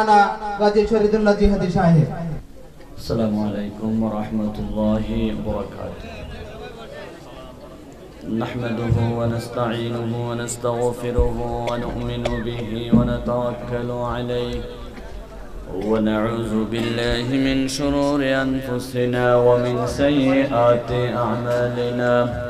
مولانا غازي شريد الله جهادي شاهد السلام عليكم ورحمة الله وبركاته نحمده ونستعينه ونستغفره ونؤمن به ونتوكل عليه ونعوذ بالله من شرور أنفسنا ومن سيئات أعمالنا۔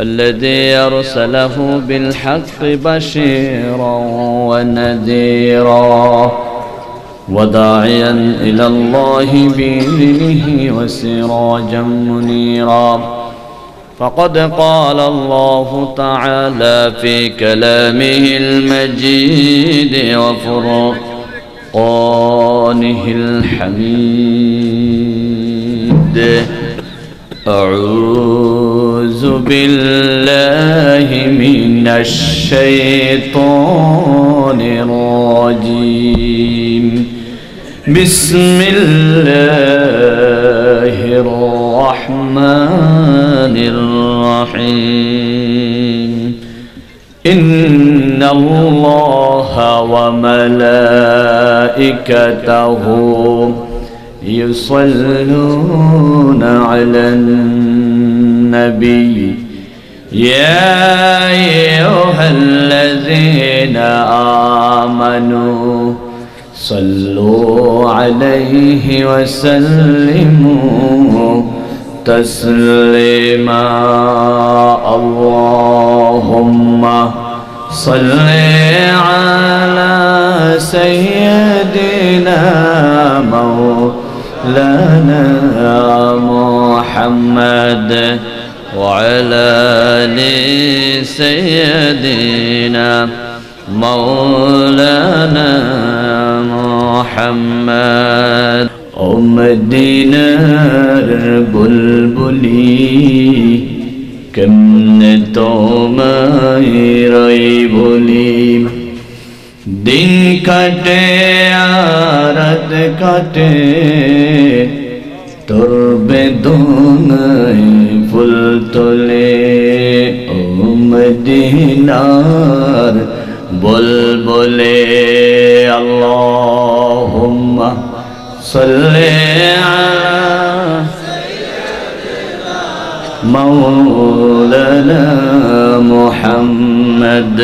الذي أرسله بالحق بشيرا ونذيرا وداعيا إلى الله بإذنه وسراجا منيرا. فقد قال الله تعالى في كلامه المجيد وفرقانه الحميد. أعوذ بالله من الشيطان الرجيم. بسم الله الرحمن الرحيم. إن الله وملائكته يصلون على النبي. يا أيها الذين آمنوا صلوا عليه وسلموا تسليما. اللهم صل على سيدنا مولانا لنا محمد وعلى آل سيدنا مولانا محمد. أم الدينار بلبلي كم نتوما ريب لي দিন কাটে আরাত কাটে তোর বেদনায় ফুল তোলে ও মদিনার বল বলে আল্লাহুম্মা সাল্লি আলা مولانا محمد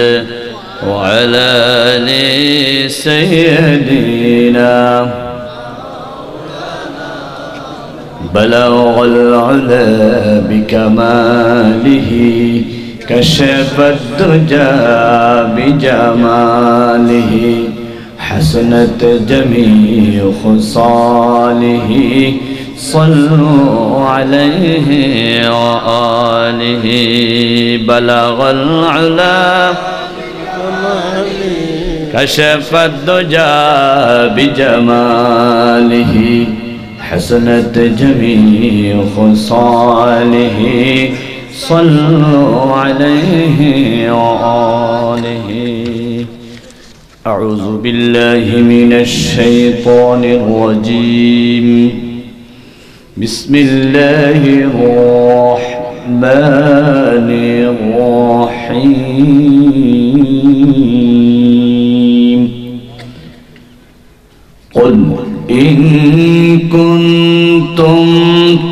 وعلى ال سيدنا بلغ العلا بكماله كشف الدجى بجماله حسنت جميع خصاله صلوا عليه وآله بلغ العلا كشف الدجى بجماله حسنت جميع خصاله صلوا عليه وآله. أعوذ بالله من الشيطان الرجيم. بسم الله الرحمن الرحيم.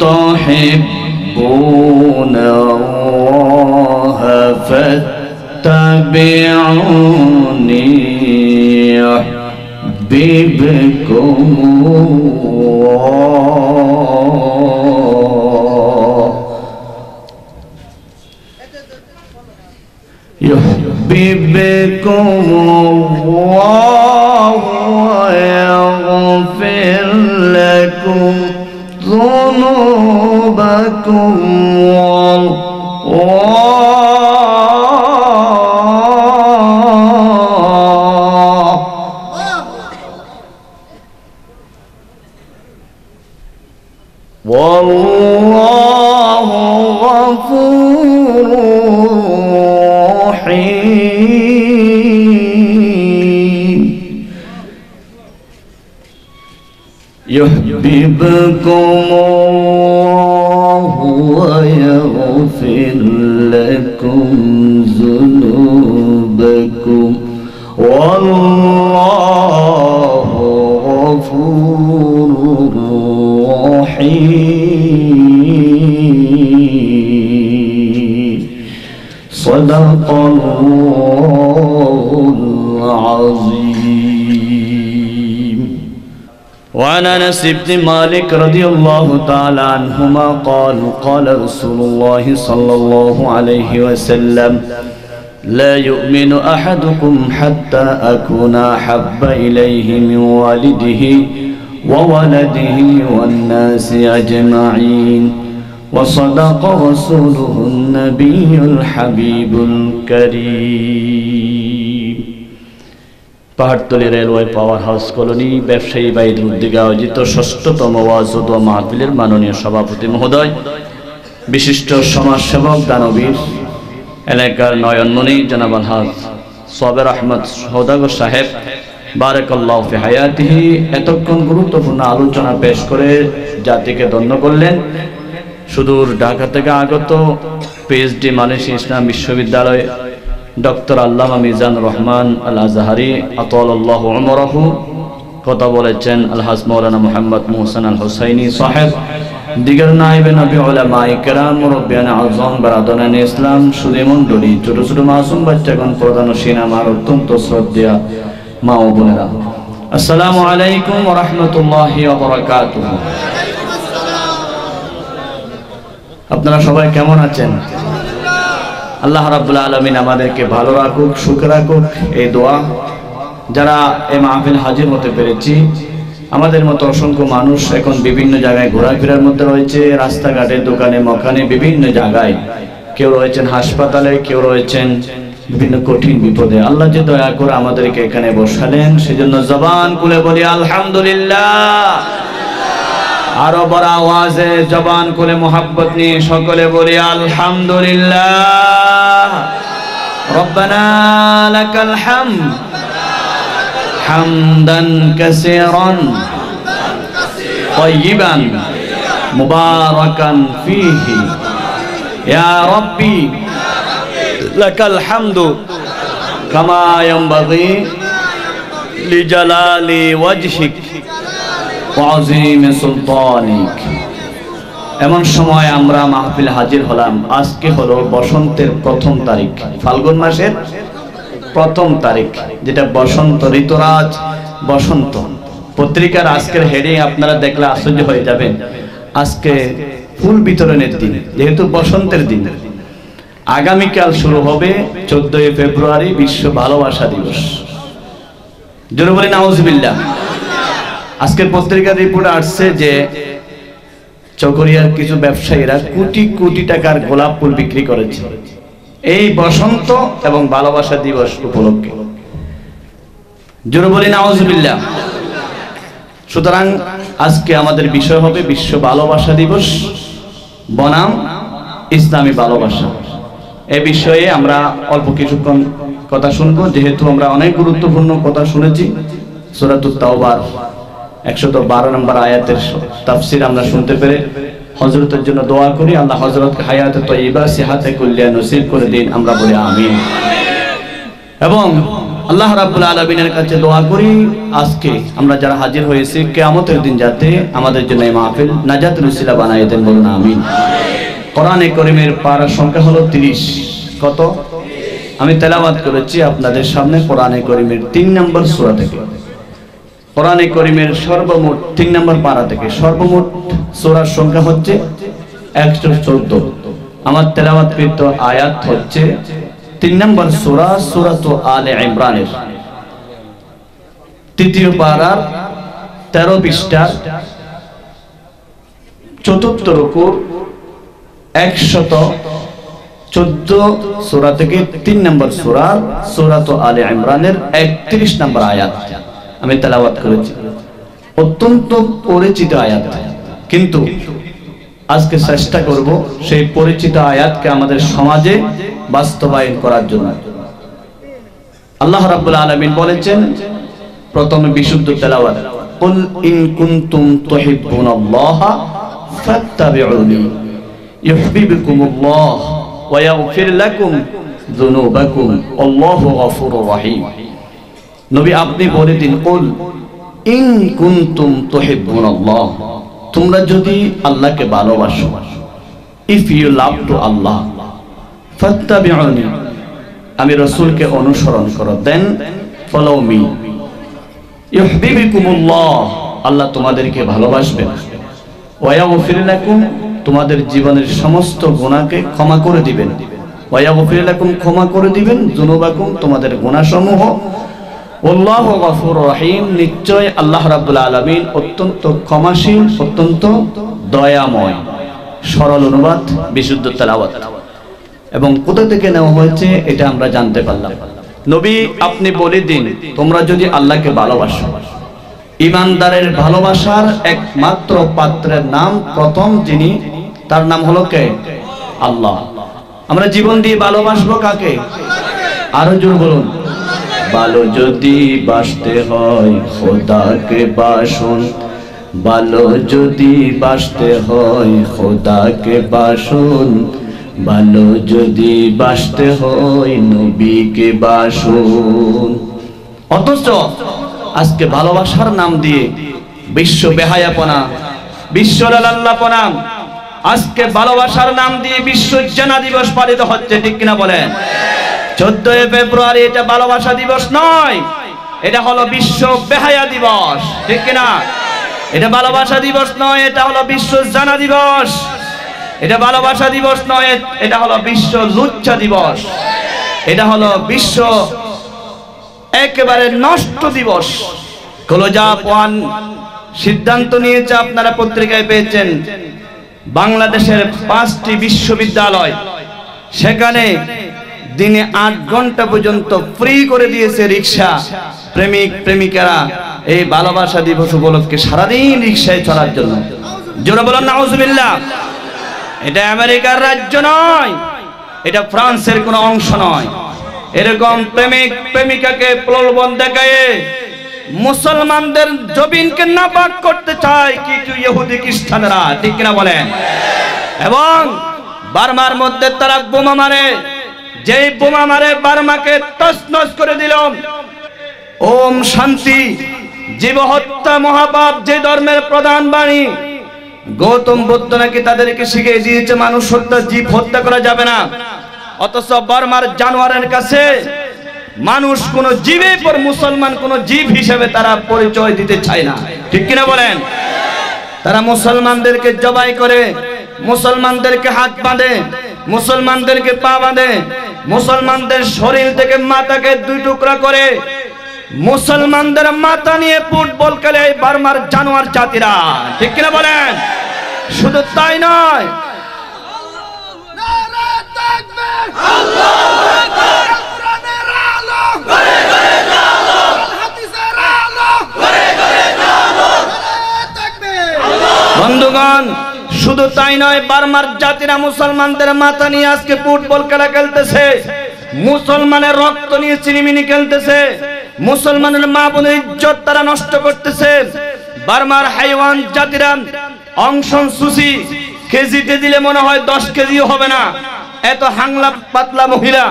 تحبون الله فاتبعوني يحببكم الله. يحببكم الله والله غفور رحيم. يحببكم الله لكم ذنوبكم والله غفور رحيم. صدق وعن أنس بن مالك رضي الله تعالى عنهما قال قال رسول الله صلى الله عليه وسلم لا يؤمن أحدكم حتى أكون أحب إليه من والده وولده والناس أجمعين. وصدق رسوله النبي الحبيب الكريم. Pahartali railway power house colony, ব্যবসায়ী বাইদের উদ্যোগে আয়োজিত ষষ্ঠতম ওয়াজুদ ও মাহফিলের মাননীয় সভাপতি মহোদয়, বিশিষ্ট সমাজসেবক দানবীর, এলাকার নয়নমণি, জনাব আলহাজ সবের আহমদ সৌদাগর সাহেব, বারেকাল্লাহ হায়াতিহি, এতক্ষণ গুরুত্বপূর্ণ আলোচনা পেশ করে জাতিকে ধন্য করলেন। সুদূর ঢাকা থেকে আগত পিএইচডি মালয়েশিয়া ইসলাম বিশ্ববিদ্যালয় ডক্টর আল্লামা মিজান রহমান আল আজহারি আতল্লাহ কথা বলেছেন আলহাজ মৌলানা মোহাম্মদ মোহসেন আল হুসাইনি সাহেব। দিগর নবী ইসলাম ছোট ছোট মাসুম প্রধান অত্যন্ত শ্রদ্ধেয় মা ও বোনেরা। আসসালামু আলাইকুম ওয়া রাহমাতুল্লাহি ওয়া বারাকাতুহু। আপনারা সবাই কেমন আছেন? আল্লাহ রাব্বুল আলামিন আমাদেরকে ভালো রাখুক, সুখ রাখুক। এই দোয়া যারা এই মাহফিল হাজির হতে পেরেছি, আমাদের মতো অসংখ্য মানুষ এখন বিভিন্ন জায়গায় ঘোরাফেরার মধ্যে রয়েছে, রাস্তাঘাটে, দোকানে মকানে বিভিন্ন জায়গায়। কেউ রয়েছেন হাসপাতালে, কেউ রয়েছেন বিভিন্ন কঠিন বিপদে। আল্লাহ যে দয়া করে আমাদেরকে এখানে বসালেন, সেজন্য জবান খুলে বলি, আলহামদুলিল্লাহ। আরো বড় আওয়াজে জবান করে মোহাব্বত নিয়ে সকলে বলি আলহামদুলিল্লাহ রব্বানা লাকাল হামদ হামদান কাসীরান طيبا مباركا فيه يا ربي لك الحمد كما ينبغي لجلال وجهك ওয়াজিম সুলতানিক। এমন সময় আমরা মাহফিল হাজির হলাম। আজকে হলো বসন্তের প্রথম তারিখ। ফাল্গুন মাসের প্রথম তারিখ, যেটা বসন্ত ঋতুরাজ বসন্ত। পত্রিকার আজকের হেডিং আপনারা দেখলে আশ্চর্য হয়ে যাবেন। আজকে ফুল বিতরণের দিন, যেহেতু বসন্তের দিন। আগামীকাল শুরু হবে চোদ্দই ফেব্রুয়ারি বিশ্ব ভালোবাসা দিবস। জোরে বলি নাউজবিল্লাহ আজকের পত্রিকার রিপোর্ট আসছে যে চকরিয়ার কিছু ব্যবসায়ীরা কোটি কোটি টাকার গোলাপ ফুল বিক্রি করেছে। এই বসন্ত এবং ভালোবাসা দিবস উপলক্ষে। জোরে বলি সুতরাং আজকে আমাদের বিষয় হবে বিশ্ব ভালোবাসা দিবস, বনাম ইসলামী ভালোবাসা। এ বিষয়ে আমরা অল্প কিছুক্ষণ কথা শুনব, যেহেতু আমরা অনেক গুরুত্বপূর্ণ কথা শুনেছি, সুরাতুত তাওবার। একশত বারো নম্বর আয়াতের তাফসির আমরা শুনতে পেরে হজরতের জন্য দোয়া করি। আল্লাহ হজরত হায়াতে তৈবা সিহাতে কুল্লিয়া নসিব করে দিন। আমরা বলি আমিন। এবং আল্লাহ রাব্বুল আলামিনের কাছে দোয়া করি, আজকে আমরা যারা হাজির হয়েছি, কিয়ামতের দিন যাতে আমাদের জন্য এই মাহফিল নাজাতুল উসিলা বানাই দেন বলুন আমিন। কোরআনে করিমের পারার সংখ্যা হলো 30 কত? আমি তেলাওয়াত করেছি আপনাদের সামনে কোরআনে করিমের তিন নম্বর সূরা থেকে। কোরআনে করিমের সর্বমোট তিন নম্বর পারা থেকে সর্বমোট সোরার সংখ্যা হচ্ছে একশো চোদ্দ। আমার তেলাওয়াতকৃত আয়াত হচ্ছে তিন নম্বর সোরা, সুরাত আলে ইমরানের। তৃতীয় পারার তেরো পৃষ্ঠা চতুর্থ রুকুর একশত চোদ্দ সোরা থেকে তিন নম্বর সোরা, সুরাত আলে ইমরানের একত্রিশ নম্বর আয়াত। আমি তেলাওয়াত করেছি। অত্যন্ত পরিচিত আয়াত। কিন্তু আজকে চেষ্টা করব সেই পরিচিত আয়াতকে আমাদের সমাজে বাস্তবায়ন করার জন্য। আল্লাহ রাব্বুল আলামিন বলেছেন, প্রথমে বিশুদ্ধ তেলাওয়াত, কুল ইন কুনতুম তুহিব্বুনাল্লাহা ফাত্তাবিউনি ইউহিব্বুকুমুল্লাহ ওয়া ইয়াগফির লাকুম যুনুবাকুম। আল্লাহু গফুরুর রহিম। নবী, আপনি বলে দিন, কুল, ইন কুনতুম তুহিব্বুনাল্লাহ, তোমরা যদি আল্লাহকে ভালোবাসো, if you love to Allah, ফাত্তাবিউনি, আমি রসুলকে অনুসরণ করো, দেন ফলো মি। ইউহিব্বুকুমুল্লাহ, আল্লাহ তোমাদেরকে ভালোবাসবেন। ওয়ায়াগফির লাকুম, তোমাদের জীবনের সমস্ত গুনাহকে ক্ষমা করে দিবেন। ওয়ায়াগফির লাকুম, ক্ষমা করে দিবেন, যুনুবাকুম, তোমাদের গুনাহসমূহ আল্লাহ গফুর রহিম, নিশ্চয় আল্লাহ রাব্বুল আলামিন অত্যন্ত ক্ষমাসীন অত্যন্ত দয়াময়। সরল অনুবাদ, বিশুদ্ধ তেলাওয়াত। এবং কোথা থেকে নেওয়া হয়েছে এটা আমরা জানতে পারলাম। নবী, আপনি বলে দিন, তোমরা যদি আল্লাহকে ভালোবাসো। ইমানদারের ভালোবাসার একমাত্র পাত্রের নাম প্রথম যিনি, তার নাম হলো কে? আল্লাহ। আমরা জীবন দিয়ে ভালোবাসবো কাকে? আরও জোর বলুন। ভালো যদি বাসতে হয়, খোদাকে বাসুন। ভালো যদি বাসতে হয়, খোদাকে বাসুন। ভালো যদি বাসতে হয়, নবীকে বাসুন। অথচ আজকে ভালোবাসার নাম দিয়ে বিশ্ব বেহায়াপনা, বিশ্ব লাল্লাপনা আজকে ভালোবাসার নাম দিয়ে বিশ্ব জানা দিবস পালিত হচ্ছে ঠিক কিনা বলেন? চোদ্দই ফেব্রুয়ারি এটা ভালোবাসা দিবস নয়। এটা হলো বিশ্ব বেহায়া দিবস। ঠিক কিনা? এটা ভালোবাসা দিবস নয়, এটা হলো বিশ্ব জানা দিবস। এটা ভালোবাসা দিবস নয়, এটা হলো বিশ্ব লুচ্চা দিবস। এটা হলো বিশ্ব একেবারে নষ্ট দিবস। কলোজাপ ওয়ান সিদ্ধান্ত নিয়েছে, আপনারা পত্রিকায় পেয়েছেন। বাংলাদেশের পাঁচটি বিশ্ববিদ্যালয়। সেখানে দিনে আট ঘণ্টা পর্যন্ত ফ্রি করে দিয়েছে রিক্সা। প্রেমিক, প্রেমিকারা, এই ভালোবাসা দিবস উপলক্ষে সারাদিন রিক্সায় চলার জন্য। জোরে বলেন, নাউজুবিল্লাহ। এটা আমেরিকার রাজ্য নয়, এটা ফ্রান্সের কোনো অংশ নয়। এরকম প্রেমিক, প্রেমিকাকে প্রলোভন দেখায় মুসলমানদের জবিনকে নাপাক করতে চায় কিছু ইহুদি খ্রিস্টানরা, ঠিক কিনা বলেন? এবং বার্মার মধ্যে তারা বোমা মারে। যেই বোমা মারে বার্মাকে তছনছ করে দিল। ওম শান্তি। জীব হত্যা মহাপাপ, যে ধর্মের প্রধান বাণী। গৌতম বুদ্ধ নাকি তাদেরকে শিখিয়ে দিয়েছে, মানুষ হত্যা, জীব হত্যা করা যাবে না। অথচ বার্মার জানোয়ারের কাছে মানুষ কোন জীবে পর মুসলমান, কোন জীব হিসেবে তারা পরিচয় দিতে চায় না। ঠিক কিনা বলেন? তারা মুসলমানদেরকে জবাই করে, মুসলমানদেরকে হাত বাঁধে, মুসলমানদেরকে পা বাঁধে মুসলমানদের শরীর থেকে মাথাকে দুই টুকরা করে, মুসলমানদের মাথা নিয়ে ফুটবল খেলে এই বার্মার জানোয়ার জাতিরা। ঠিক কিনা বলেন? শুধু তাই নয়, বন্ধুগণ শুধু তাই নয়, বার্মার জাতিরা মুসলমানদের মাথা নিয়ে আজকে ফুটবল খেলা খেলতেছে। মুসলমানের রক্ত নিয়ে চিনিমিনি খেলতেছে। মুসলমানের মা বোনের ইজ্জত তারা নষ্ট করতেছে। বার্মার হাইওয়ান জাতিরা অংশন সুসি কেজিতে দিলে মনে হয় দশ কেজিও হবে না। এত হাংলা পাতলা মহিলা,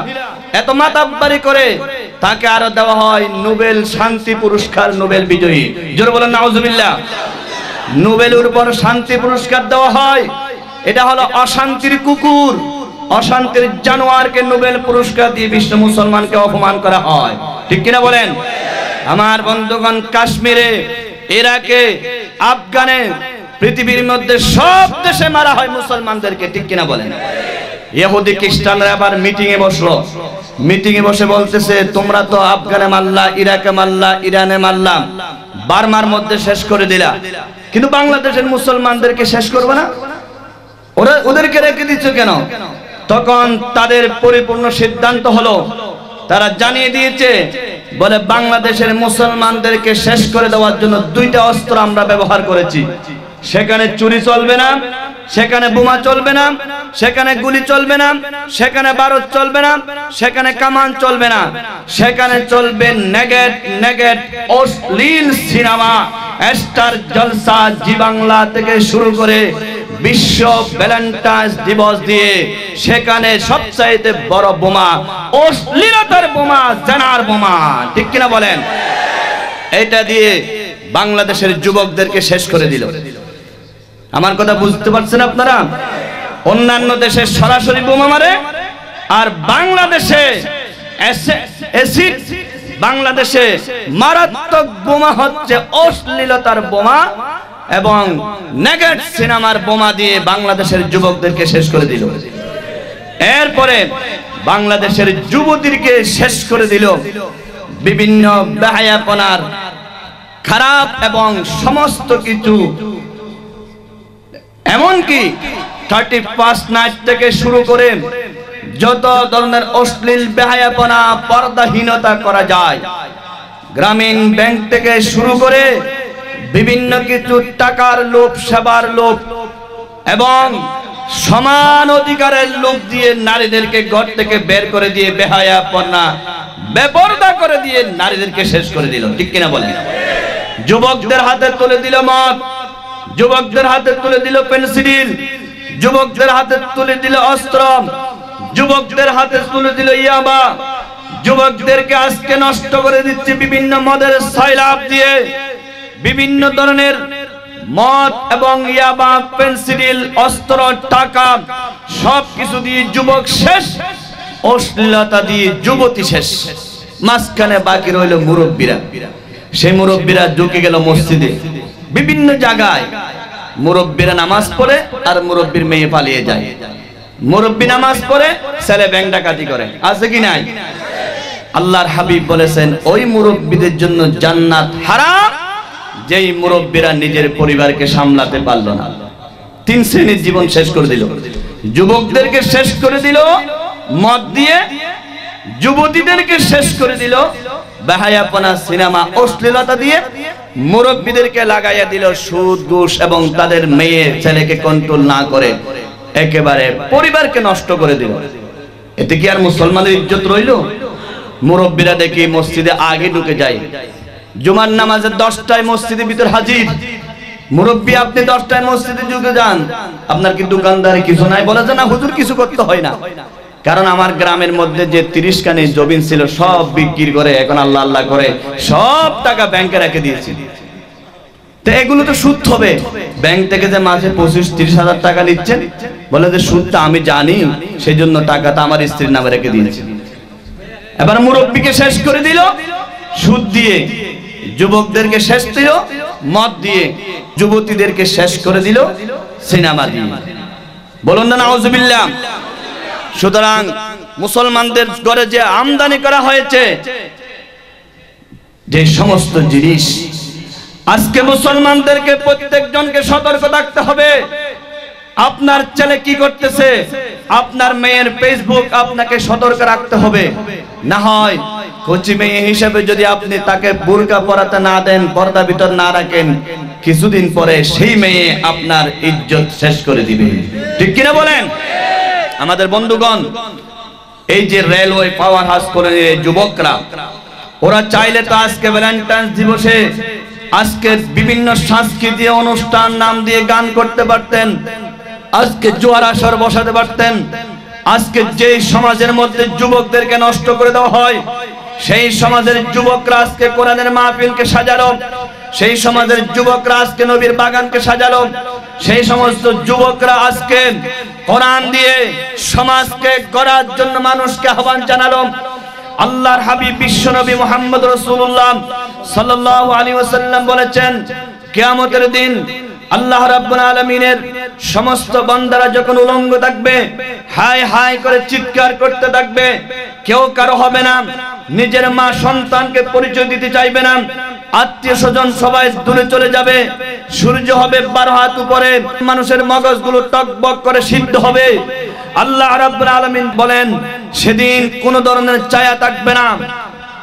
এত মাতাব্বারি করে তাকে আরও দেওয়া হয় নোবেল শান্তি পুরস্কার, নোবেল বিজয়ী। জোর বলেন, নাউজুবিল্লাহ। নোবেলের উপর শান্তি পুরস্কার দেওয়া হয়। এটা হলো অশান্তির কুকুর। অশান্তির জানোয়ারকে নোবেল পুরস্কার দিয়ে বিশ্ব মুসলমানকে অপমান করা হয়। ঠিক কিনা বলেন? আমার বন্ধুগণ, কাশ্মীরে, ইরাকে, আফগানে, পৃথিবীর মধ্যে সব দেশে মারা হয় মুসলমানদেরকে। ঠিক কিনা বলেন? ইহুদি, খ্রিস্টানরা আবার মিটিং এ বসল। মিটিং এ বসে বলতেছে, তোমরা তো আফগানে মারলা, ইরাকে মারলা, ইরানে মারলাম। বার্মার মধ্যে শেষ করে দিলা। কিন্তু বাংলাদেশের মুসলমানদেরকে শেষ করবে না? ওরা ওদেরকে রেখে দিচ্ছ কেন? তখন তাদের পরিপূর্ণ সিদ্ধান্ত হলো, তারা জানিয়ে দিয়েছে, বলে বাংলাদেশের মুসলমানদেরকে শেষ করে দেওয়ার জন্য দুইটা অস্ত্র আমরা ব্যবহার করেছি। সেখানে চুরি চলবে না সেখানে বোমা চলবে না, সেখানে গুলি চলবে না, সেখানে বারুদ চলবে না, সেখানে কামান চলবে না। সেখানে চলবে নেগেট নেগেট অশ্লীল সিনেমা। স্টার জলসা জি বাংলা থেকে শুরু করে বিশ্ব ভ্যালেন্টাইন্স দিবস দিয়ে সেখানে সবচাইতে বড় বোমা, অশ্লীলতার বোমা, জানার বোমা। ঠিক কিনা বলেন? এটা দিয়ে বাংলাদেশের যুবকদেরকে শেষ করে দিল। আমার কথা বুঝতে পারছেন আপনারা? অন্যান্য দেশে সরাসরি বোমা মারে, আর বাংলাদেশে বাংলাদেশে মারাত্মক বোমা হচ্ছে অশ্লীলতার বোমা এবং নেগেট সিনেমার বোমা দিয়ে বাংলাদেশের যুবকদেরকে শেষ করে দিল। এরপরে বাংলাদেশের যুবতীকে শেষ করে দিল বিভিন্ন বেহায়াপনার, খারাপ এবং সমস্ত কিছু এমনকি থার্টি ফার্স্ট নাইট থেকে শুরু করে যত ধরনের অশ্লীল বেহায়াপনা, পর্দাহীনতা করা যায়, গ্রামীণ ব্যাংক থেকে শুরু করে বিভিন্ন কিছু টাকার লোভ, সেবার লোভ এবং সমান অধিকারের লোভ দিয়ে নারীদেরকে ঘর থেকে বের করে দিয়ে বেহায়াপনা, বেপর্দা করে দিয়ে নারীদেরকে শেষ করে দিল। ঠিক কিনা বলেন? যুবকদের হাতে তুলে দিল মদ। যুবকদের হাতে তুলে দিল পেন্সিল যুবকদের হাতে তুলে দিল অস্ত্র, যুবকদের হাতে তুলে দিল ইয়াবা। যুবকদেরকে আজকে নষ্ট করে দিচ্ছে বিভিন্ন মদের সয়লাভ দিয়ে। বিভিন্ন ধরনের মদ এবং ইয়াবা পেন্সিল অস্ত্র, টাকা সব কিছু দিয়ে যুবক শেষ, অশ্লীলতা দিয়ে যুবতী শেষ। মাঝখানে বাকি রইল মুরব্বীরা। সেই মুরব্বীরা ঢুকে গেল মসজিদে। বিভিন্ন জায়গায় মুরব্বীরা নামাজ পড়ে আর মুরব্বীর মেয়ে পালিয়ে যায়। মুরব্বী নামাজ পড়ে, ছেলে ব্যাংক ডাকাতি করে। আছে কি নাই? আল্লাহর হাবিব বলেছেন, ওই মুরব্বীদের জন্য জান্নাত হারাম, যেই মুরব্বীরা নিজের পরিবারকে সামলাতে পারল না। তিন শ্রেণির জীবন শেষ করে দিল। যুবকদেরকে শেষ করে দিল, মদ দিয়ে। যুবতীদেরকে শেষ করে দিল, বেহায়াপনা, সিনেমা, অশ্লীলতা দিয়ে। মুরব্বীদেরকে লাগাইয়া দিল সুদ, ঘুষ এবং তাদের মেয়ে ছেলেকে কন্ট্রোল না করে, একেবারে পরিবারকে নষ্ট করে দিল। এতে কি আর মুসলমানের ইজ্জত রইল? মুরব্বীরা দেখি মসজিদে আগে ঢুকে যায়। জুমার নামাজের দশটায় মসজিদের ভিতর হাজির। মুরব্বী, আপনি দশটায় মসজিদে ঢুকে যান। আপনার কি দোকানদারি কিছু নাই? বলে যে না, হুজুর কিছু করতে হয় না। কারণ আমার গ্রামের মধ্যে যে তিরিশ খানি জমিন ছিল, সব বিক্রি করে এখন আল্লাহ আল্লাহ করে সব টাকা ব্যাংকে রেখে দিয়েছি। তো এগুলো তো সুদ হবে। ব্যাংক থেকে যে মাসে পঁচিশ, তিরিশ হাজার টাকা নিচ্ছেন, বলে যে সুদটা আমি জানি সেই জন্য টাকাটা আমার স্ত্রীর নামে রেখে দিয়েছি। এবার মুরব্বীকে শেষ করে দিল, সুদ দিয়ে যুবকদেরকে শেষ দিল, মদ দিয়ে যুবতীদেরকে শেষ করে দিল, সিনেমা দিয়ে। বলুন না, নাউজুবিল্লাহ। সুতরাং মুসলমানদের ঘরে যে আমদানি করা হয়েছে, যে সমস্ত জিনিস, আজকে মুসলমানদেরকে প্রত্যেকজনকে সতর্ক থাকতে হবে। আপনার ছেলে কি করতেছে? আপনার মেয়ের ফেসবুক আপনাকে সতর্ক রাখতে হবে। না হয় কচি মেয়ে হিসেবে যদি আপনি তাকে বুরকা পরাতে না দেন, পর্দা ভিতর না রাখেন, কিছুদিন পরে সেই মেয়ে আপনার ইজ্জত শেষ করে দিবে। ঠিক কিনা বলেন? আমাদের বন্ধুগণ, এই যে রেলওয়ে পাওয়ার হাউস করে যুবকরা, ওরা চাইলে তো আজকে ভ্যালেন্টাইন্স দিবসে আজকে বিভিন্ন সাংস্কৃতিক অনুষ্ঠান নাম দিয়ে গান করতে পারতেন, আজকে জোয়ার আসর বসাতে পারতেন, আজকে যে সমাজের মধ্যে যুবকদেরকে নষ্ট করে দেওয়া হয়, সেই সমাজের যুবকরা আজকে কোরআনের মাহফিলকে সাজালো সেই সমাজের যুবকরা আজকে নবীর বাগানকে সাজালো। সেই সমস্ত যুবকরা আজকে কোরআন দিয়ে সমাজকে গড়ার জন্য মানুষকে আহ্বান জানালো। আল্লাহর হাবিব বিশ্বনবী মুহাম্মদ রাসূলুল্লাহ সাল্লাল্লাহু আলী ওসাল্লাম বলেছেন, কেয়ামতের দিন আল্লাহ রাব্বুল আলামিনের সমস্ত বান্দারা যখন উলঙ্গ থাকবে হাই হাই করে চিৎকার করতে থাকবে, কেউ কারও হবে না, নিজের মা সন্তানকে পরিচয় দিতে চাইবে না আত্মীয় স্বজন সবাই দূরে চলে যাবে। সূর্য হবে বারো হাত উপরে। মানুষের মগজগুলো টকবক করে সিদ্ধ হবে। আল্লাহ রাব্বুল আলামিন বলেন, সেদিন কোন ধরনের ছায়া থাকবে না।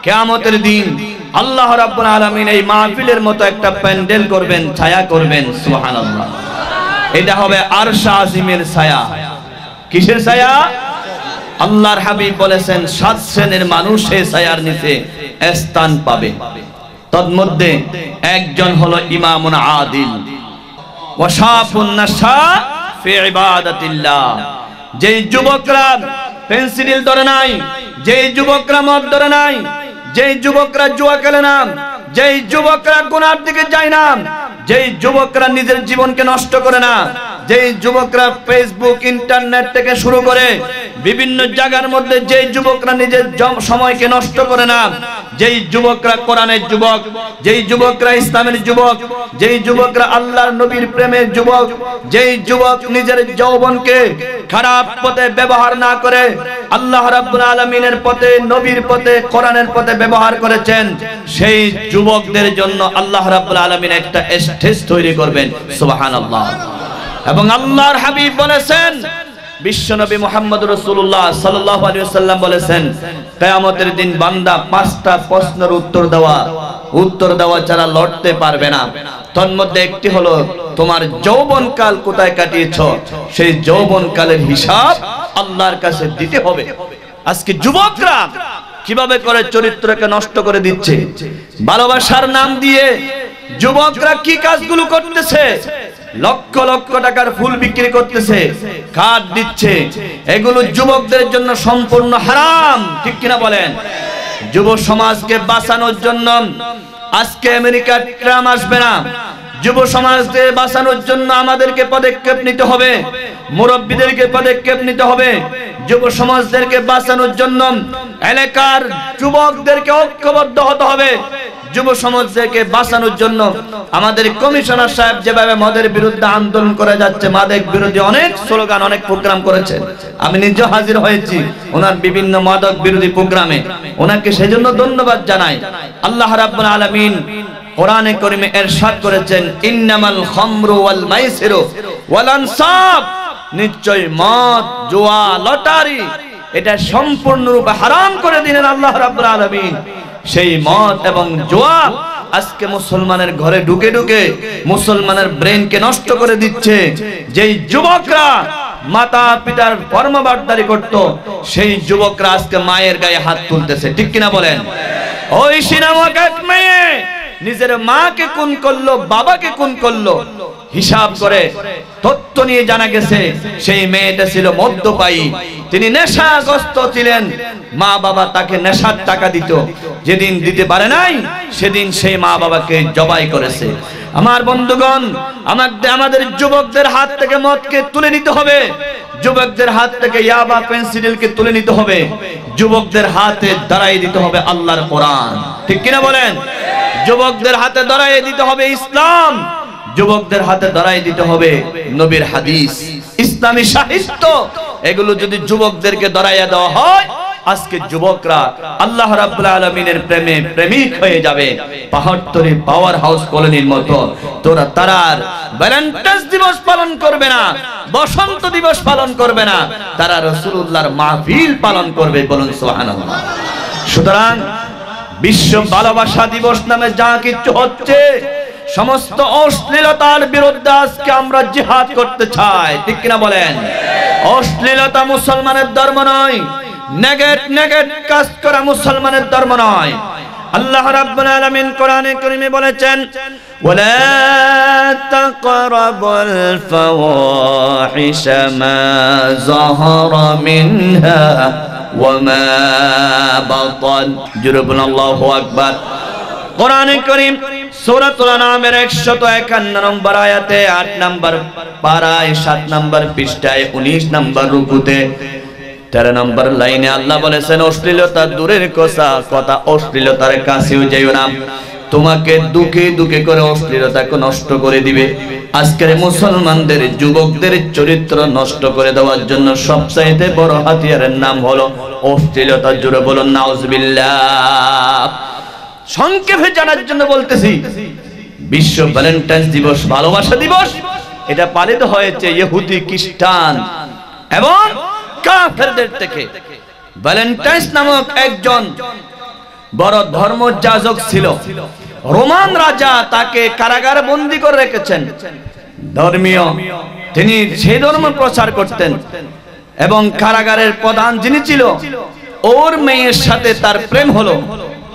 কিয়ামতের দিন আল্লাহ রাব্বুল আলামিন এই মাহফিলের মতো একটা প্যান্ডেল করবেন, ছায়া করবেন। সুবহানাল্লাহ। এটা হবে আরশা আজিমের ছায়া। কিসের ছায়া? আল্লাহর হাবিব বলেছেন, সাত শ্রেণির মানুষ এই ছায়ার নিচে স্থান পাবে। তন্মধ্যে একজন হলো ইমামুন আদিল। যেই যুবকরা পেন্সিল ধরে নাই, যেই যুবকরা মদ ধরে নাই, যেই যুবকরা জুয়া খেলে না, যেই যুবকরা গুনার দিকে যায় না, যেই যুবকরা নিজের জীবনকে নষ্ট করে না, যেই যুবকরা ফেসবুক ইন্টারনেট থেকে শুরু করে বিভিন্ন জায়গার মধ্যে যেই যুবকরা নিজের সময়কে নষ্ট করে না, যেই যুবকরা কোরআনের যুবক, যেই যুবকরা ইসলামের যুবক, যেই যুবকরা আল্লাহর নবীর প্রেমের যুবক, যেই যুবক নিজের যৌবনকে খারাপ পথে ব্যবহার না করে আল্লাহ রাব্বুল আলামিনের পথে, নবীর পথে, কোরআনের পথে ব্যবহার করেছেন, সেই যুবকদের জন্য আল্লাহ রাব্বুল আলামিন একটা স্টেজ তৈরি করবেন। সুবহানাল্লাহ। এবং আল্লাহর হাবিব বলেছেন বিশ্বনবী মোহাম্মদ রসুল্লাহ সাল্লাহ সাল্লাম বলেছেন, কেয়ামতের দিন বান্দা পাঁচটা প্রশ্নের উত্তর দেওয়া উত্তর দেওয়া ছাড়া লড়তে পারবে না। তন্মধ্যে একটি হলো, তোমার যৌবন কাল কোথায় কাটিয়েছ? সেই যৌবন কালের হিসাব আল্লাহর কাছে দিতে হবে। আজকে যুবকরা কীভাবে করে চরিত্রকে নষ্ট করে দিচ্ছে? ভালোবাসার নাম দিয়ে যুবকরা কি কাজগুলো করতেছে? লক্ষ লক্ষ টাকার ফুল বিক্রি করতেছে কার্ড দিচ্ছে। এগুলো যুবকদের জন্য সম্পূর্ণ হারাম, ঠিক কিনা বলেন? যুব সমাজকে বাঁচানোর জন্য আজকে আমেরিকার ট্রাম আসবে না। যুব সমাজকে বাঁচানোর জন্য আমাদেরকে পদক্ষেপ নিতে হবে। মুরব্বীদেরকে পদক্ষেপ নিতে হবে। যুব সমাজদেরকে বাঁচানোর জন্য এলাকার যুবকদেরকে ঐক্যবদ্ধ হতে হবে। যুব সমাজকে বাঁচানোর জন্য আমাদের কমিশনার সাহেব যেভাবে মদের বিরুদ্ধে আন্দোলন করে যাচ্ছে, মাদক বিরোধী অনেক স্লোগান, অনেক প্রোগ্রাম করেছে। আমি নিজে হাজির হয়েছি ওনার বিভিন্ন মাদক বিরোধী প্রোগ্রামে। ওনাকে সেজন্য ধন্যবাদ জানাই। আল্লাহ রাব্বুল আলামিন কোরআনে করিমে এরশাদ করেছেন, ইন্নামাল খামরু ওয়াল মাইসিরু ওয়াল আনসাব। নিশ্চয় মদ, জোয়া, লটারি, এটা সম্পূর্ণরূপে হারাম করে দিলেন আল্লাহ রাব্বুল আলামিন। সেই মদ এবং জোয়া আজকে মুসলমানের ঘরে ঢুকে ঢুকে মুসলমানের ব্রেনকে নষ্ট করে দিচ্ছে। যেই যুবকরা মাতা পিতার কর্মবার্তারি করত, সেই যুবকরা আজকে মায়ের গায়ে হাত তুলতেছে। ঠিক কিনা বলেন? ওই সিনেমাক এক মেয়ে নিজের মাকে খুন করল, বাবাকে খুন করল, হিসাব করে তথ্য নিয়ে জানা গেছে, সেই মেয়েটা ছিল মদ্যপায়ী। তিনি নেশাগ্রস্ত ছিলেন। মা বাবা তাকে নেশার টাকা দিত। যেদিন দিতে পারে নাই, সেদিন সেই মা বাবাকে জবাই করেছে। আমার বন্ধুগণ আমাদের আমাদের যুবকদের হাত থেকে মদকে তুলে নিতে হবে। যুবকদের হাত থেকে ইয়াবা পেন্সিলকে তুলে নিতে হবে। যুবকদের হাতে দাঁড়াই দিতে হবে আল্লাহর কোরআন। ঠিক কিনা বলেন? যুবকদের হাতে দাঁড়াই দিতে হবে ইসলাম। যুবকদের হাতে দাঁড়াই দিতে হবে নবীর হাদিস। ইসলামী সাহিত্য। এগুলো যদি যুবকদেরকে দাঁড়াইয়া দেওয়া হয়, আজকে যুবকরা আল্লাহ রাব্বুল আলামিনের প্রেমে প্রেমিক হয়ে যাবে। পাহাড়তরি পাওয়ার হাউস কলোনির মতো। তোরা তারার ভ্যালেন্টাইন্স দিবস পালন করবে না, বসন্ত দিবস পালন করবে না, তারা রাসূলুল্লাহর মাহফিল পালন করবে বলুন সুবহানাল্লাহ। সুতরাং বিশ্ব ভালোবাসা দিবস নামে যা কিছু হচ্ছে, সমস্ত অশ্লীলতার বিরুদ্ধে আজকে আমরা জিহাদ করতে চাই। ঠিক কিনা বলেন? অশ্লীলতা মুসলমানের ধর্ম নয়, নেগেট নেগেট কাজ করা মুসলমানের ধর্ম নয়। আল্লাহ রাব্বুল আলামিন কোরআনে কারীমে বলেছেন, ওয়ালা তাকরাবুল ফাওয়াহিশ মা যাহারা মিনহা ওয়ামা বাতান জুরে বলুন আল্লাহু আকবার কোরআনে করিম সূরাতুল আনামের 151 নম্বর আয়াতে 8 নম্বর পারায় 7 নম্বর পৃষ্ঠায় 19 নম্বর রুকুতে তেরো নম্বর লাইনে বলেছেন কথা অশ্লীলতার কাছেও যাইও তোমাকে দুঃখে দুঃখে করে অশ্লীলতাকে নষ্ট করে দিবে। আজকের মুসলমানদের, যুবকদের চরিত্র নষ্ট করে দেওয়ার জন্য সবচাইতে বড় হাতিয়ারের নাম হলো অশ্লীলতা। জুড়ে বলুন, নাউজবিল্লাহ। সংক্ষেপে জানার জন্য বলতেছি, বিশ্ব ভ্যালেন্টাইন্স দিবস, ভালোবাসা দিবস, এটা পালিত হয়েছে ইহুদি, খ্রিস্টান এবং কাফেরদের থেকে। ভ্যালেন্টাইন্স নামক একজন বড় ধর্মযাজক ছিল। রোমান রাজা তাকে কারাগারে বন্দী করে রেখেছেন। ধর্মীয়, তিনি সেই ধর্ম প্রচার করতেন। এবং কারাগারের প্রধান যিনি ছিল, ওর মেয়ের সাথে তার প্রেম হলো।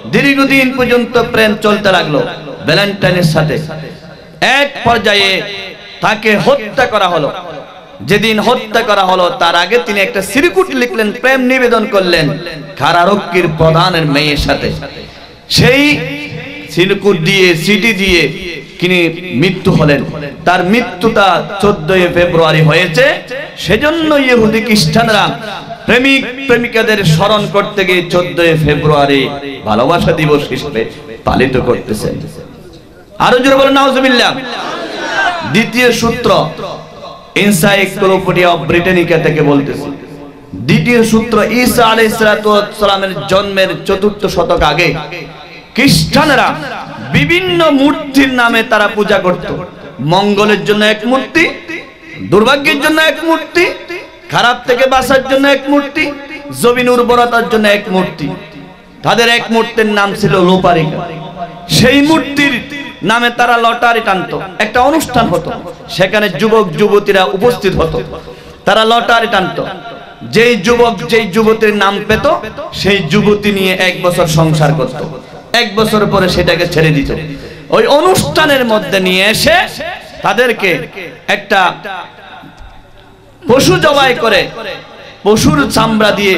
দীর্ঘদিন পর্যন্ত প্রেম চলতে লাগল ভ্যালেন্টাইনের সাথে। এক পর্যায়ে তাকে হত্যা করা হলো। যেদিন হত্যা করা হলো, তার আগে তিনি একটা সিরিকুট লিখলেন, প্রেম নিবেদন করলেন কারারক্ষীর প্রধানের মেয়ের সাথে। সেই সিরকুট দিয়ে, সিটি দিয়ে তিনি মৃত্যু হলেন। তার মৃত্যুটা চোদ্দই ফেব্রুয়ারি হয়েছে। সেজন্য ইহুদি খ্রিস্টানরা প্রেমিক, প্রেমিকাদের স্মরণ করতে গিয়ে চোদ্দই ফেব্রুয়ারি ভালোবাসা দিবস হিসেবে পালিত করতেছেন। আরও জোরে বলেন, নাউজুবিল্লাহ। দ্বিতীয় সূত্র। এনসাইক্লোপিডিয়া অফ ব্রিটানিকা থেকে বলতেছি। দ্বিতীয় সূত্র, ঈসা আলাইহিস সালামের জন্মের চতুর্থ শতক আগে খ্রিস্টানরা বিভিন্ন মূর্তির নামে তারা পূজা করত। মঙ্গলের জন্য এক মূর্তি, দুর্ভাগ্যের জন্য এক মূর্তি, খারাপ থেকে বাঁচার জন্য এক মূর্তি, জমিন উর্বরতার জন্য এক মূর্তি। তাদের এক মূর্তির নাম ছিল লোপারিকা। সেই মূর্তির নামে তারা লটারি টানতো, একটা অনুষ্ঠান হতো, সেখানে যুবক, যুবতীরা উপস্থিত হতো। তারা লটারি টানতো। যেই যুবক, যেই যুবতীর নাম পেত, সেই যুবতী নিয়ে এক বছর সংসার করত। এক বছর পরে সেটাকে ছেড়ে দিত। ওই অনুষ্ঠানের মধ্যে নিয়ে এসে তাদেরকে একটা পশু জবাই করে, পশুর চামড়া দিয়ে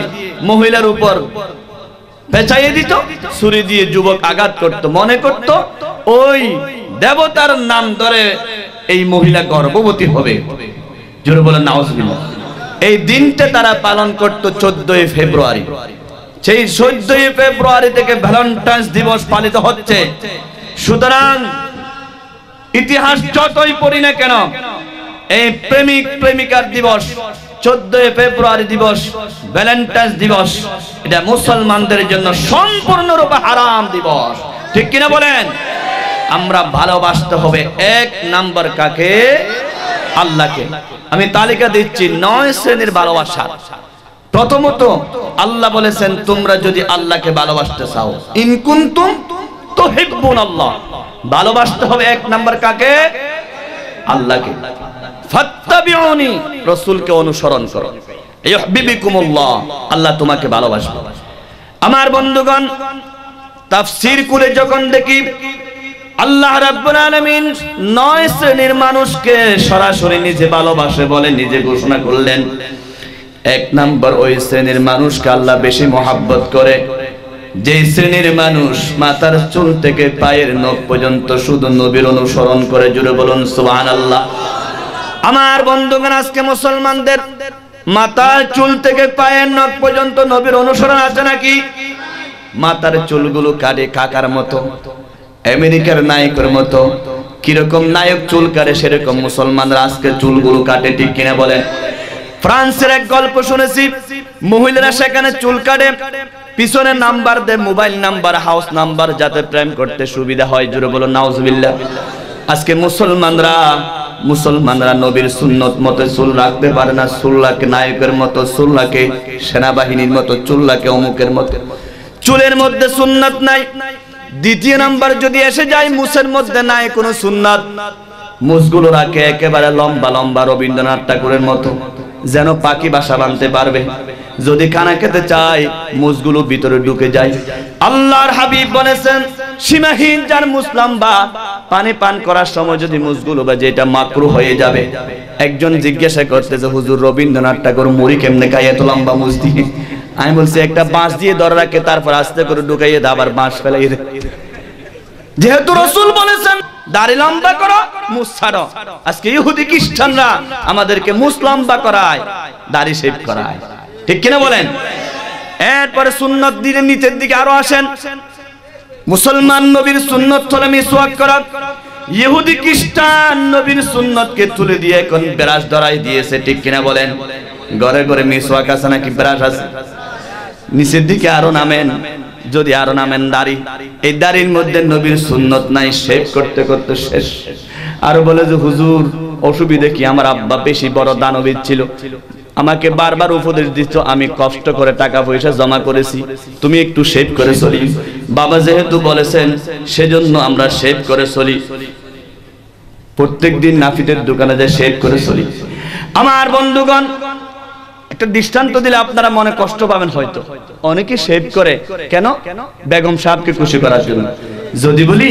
মহিলার উপর পেঁচাইয়ে দিত, ছুরি দিয়ে যুবক আঘাত করত, মনে করত ওই দেবতার নাম ধরে এই মহিলা গর্ভবতী হবে। জোরে বলেন, নাউজুবিল্লাহ। এই দিনটা তারা পালন করত চোদ্দই ফেব্রুয়ারি। সেই চোদ্দই ফেব্রুয়ারি থেকে ভ্যালেন্টাইন্স দিবস পালিত হচ্ছে। সুতরাং ইতিহাস যতই পড়ি না কেন, এই প্রেমিক প্রেমিকার দিবস, চোদ্দই ফেব্রুয়ারি দিবস, ভ্যালেন্টাইন্স দিবস, এটা মুসলমানদের জন্য সম্পূর্ণরূপে হারাম দিবস। ঠিক কিনা বলেন? আমরা ভালোবাসতে হবে। এক নাম্বার কাকে? আল্লাহকে। আমি তালিকা দিচ্ছি, নয় শ্রেণির ভালোবাসা। প্রথমত, আল্লাহ বলেছেন, তোমরা যদি আল্লাহকে ভালোবাসতে চাও ইনকুন্তুম তো হিব্বুন আল্লাহ। ভালোবাসতে হবে এক নাম্বার কাকে? আল্লাহকে। ফাত্তাবিউনি, রাসূলকে অনুসরণ করো। ইউহিব্বুকুমুল্লাহ আল্লাহ তোমাকে ভালোবাসবে। আমার বন্ধুগণ, তাফসীর করে যখন দেখি আল্লাহ রাব্বুল আলামিন নয় শ্রেণির মানুষকে সরাসরি নিজে ভালোবাসে বলে নিজে ঘোষণা করলেন। এক নাম্বার, ওই শ্রেণির মানুষকে আল্লাহ বেশি মহাব্বত করে। যে শ্রেণির মানুষ মাথার চুল থেকে পায়ের নখ পর্যন্ত শুধু নবীর অনুসরণ করে, জুড়ে বলুন, সুবহানাল্লাহ। আমার বন্ধুগণ, আজকে মুসলমানদের মাথার চুল থেকে পায়ের নখ পর্যন্ত নবীর অনুসরণ আছে নাকি? মাথার চুলগুলো কাটে কাকার মতো। আমেরিকার নায়কের মতো কীরকম নায়ক চুল কাটে সেরকম মুসলমানরা আজকে চুলগুলো কাটে, ঠিক কিনা বলেন? ফ্রান্সের এক গল্প শুনেছি, মহিলারা সেখানে চুল কাটে পিছনে নাম্বার দেয়, মোবাইল নাম্বার, হাউস নাম্বার, যাতে প্রেম করতে সুবিধা হয়। জুড়ে বলো নাউজুবিল্লাহ। আজকে মুসলমানরা মুসলমানরা নবীর সুন্নত মতো চুল রাখতে পারে না সুল্লাকে নায়কের মতো সুল্লাকে সেনাবাহিনীর মতো, চুল্লাকে অমুকের মতো। চুলের মধ্যে সুন্নত নাই দ্বিতীয় নাম্বার যদি এসে যায়, মুসের মধ্যে নাই কোনো সুন্নাত। মুসগুলো রাখে একেবারে লম্বা লম্বা রবীন্দ্রনাথ ঠাকুরের মতো, যেন পাখি বাসা বানতে পারবে। যদি কানা খেতে চায়, মুসগুলো ভিতরে ঢুকে যায়। আল্লাহর হাবিব বলেছেন, সীমাহীন যার মুসলাম বা পানি পান করার সময় যদি মুসগুলো বা যেটা মাকরু হয়ে যাবে। একজন জিজ্ঞাসা করতেছে, হুজুর রবীন্দ্রনাথ ঠাকুর মুড়ি কেমনে খাই এত লম্বা মুস দিয়ে? আমি বলছি, একটা বাঁশ দিয়ে ধরে রাখে, তারপর আস্তে করে ঢুকাইয়ে আবার বাঁশ ফেলাই যেহেতু রসুল বলেছেন, দাড়ি লম্বা করো মুস ছাড়ো। আজকে ইহুদি খ্রিস্টানরা আমাদেরকে মুস লম্বা করায়, দাড়ি শেভ করায়। ঠিক কিনা বলেন? এরপরে সুন্নত দিনে নিচের দিকে আরও আসেন। মুসলমান নবীর সুন্নত হলে মিসওয়াক করা। ইহুদি খ্রিস্টান নবীর সুন্নতকে তুলে দিয়ে এখন ব্রাশ ধরাই দিয়েছে, ঠিক কিনা বলেন? ঘরে ঘরে মিসওয়াক আছে নাকি ব্রাশ আছে? নিচের দিকে আরও নামেন, যদি আরও নামেন দাড়ি। এই দাড়ির মধ্যে নবীর সুন্নত নাই, শেভ করতে করতে শেষ। আর বলে যে, হুজুর, অসুবিধা কি? আমার আব্বা বেশি বড় দানবীর ছিল। আমাকে বারবার উপদেশ দিত আমি কষ্ট করে টাকা পয়সা জমা করেছি। তুমি একটু শেভ করে চলি। বাবা যেহেতু বলেছেন, সেজন্য আমরা শেভ করে চলি। প্রত্যেক দিন নাফিদের দোকানে যে শেভ করে চলি। আমার বন্ধুগণ একটা দৃষ্টান্ত দিলে আপনারা মনে কষ্ট পাবেন হয়তো। অনেকে শেভ করে। কেন? বেগম সাহেবকে খুশি করার জন্য। যদি বলি,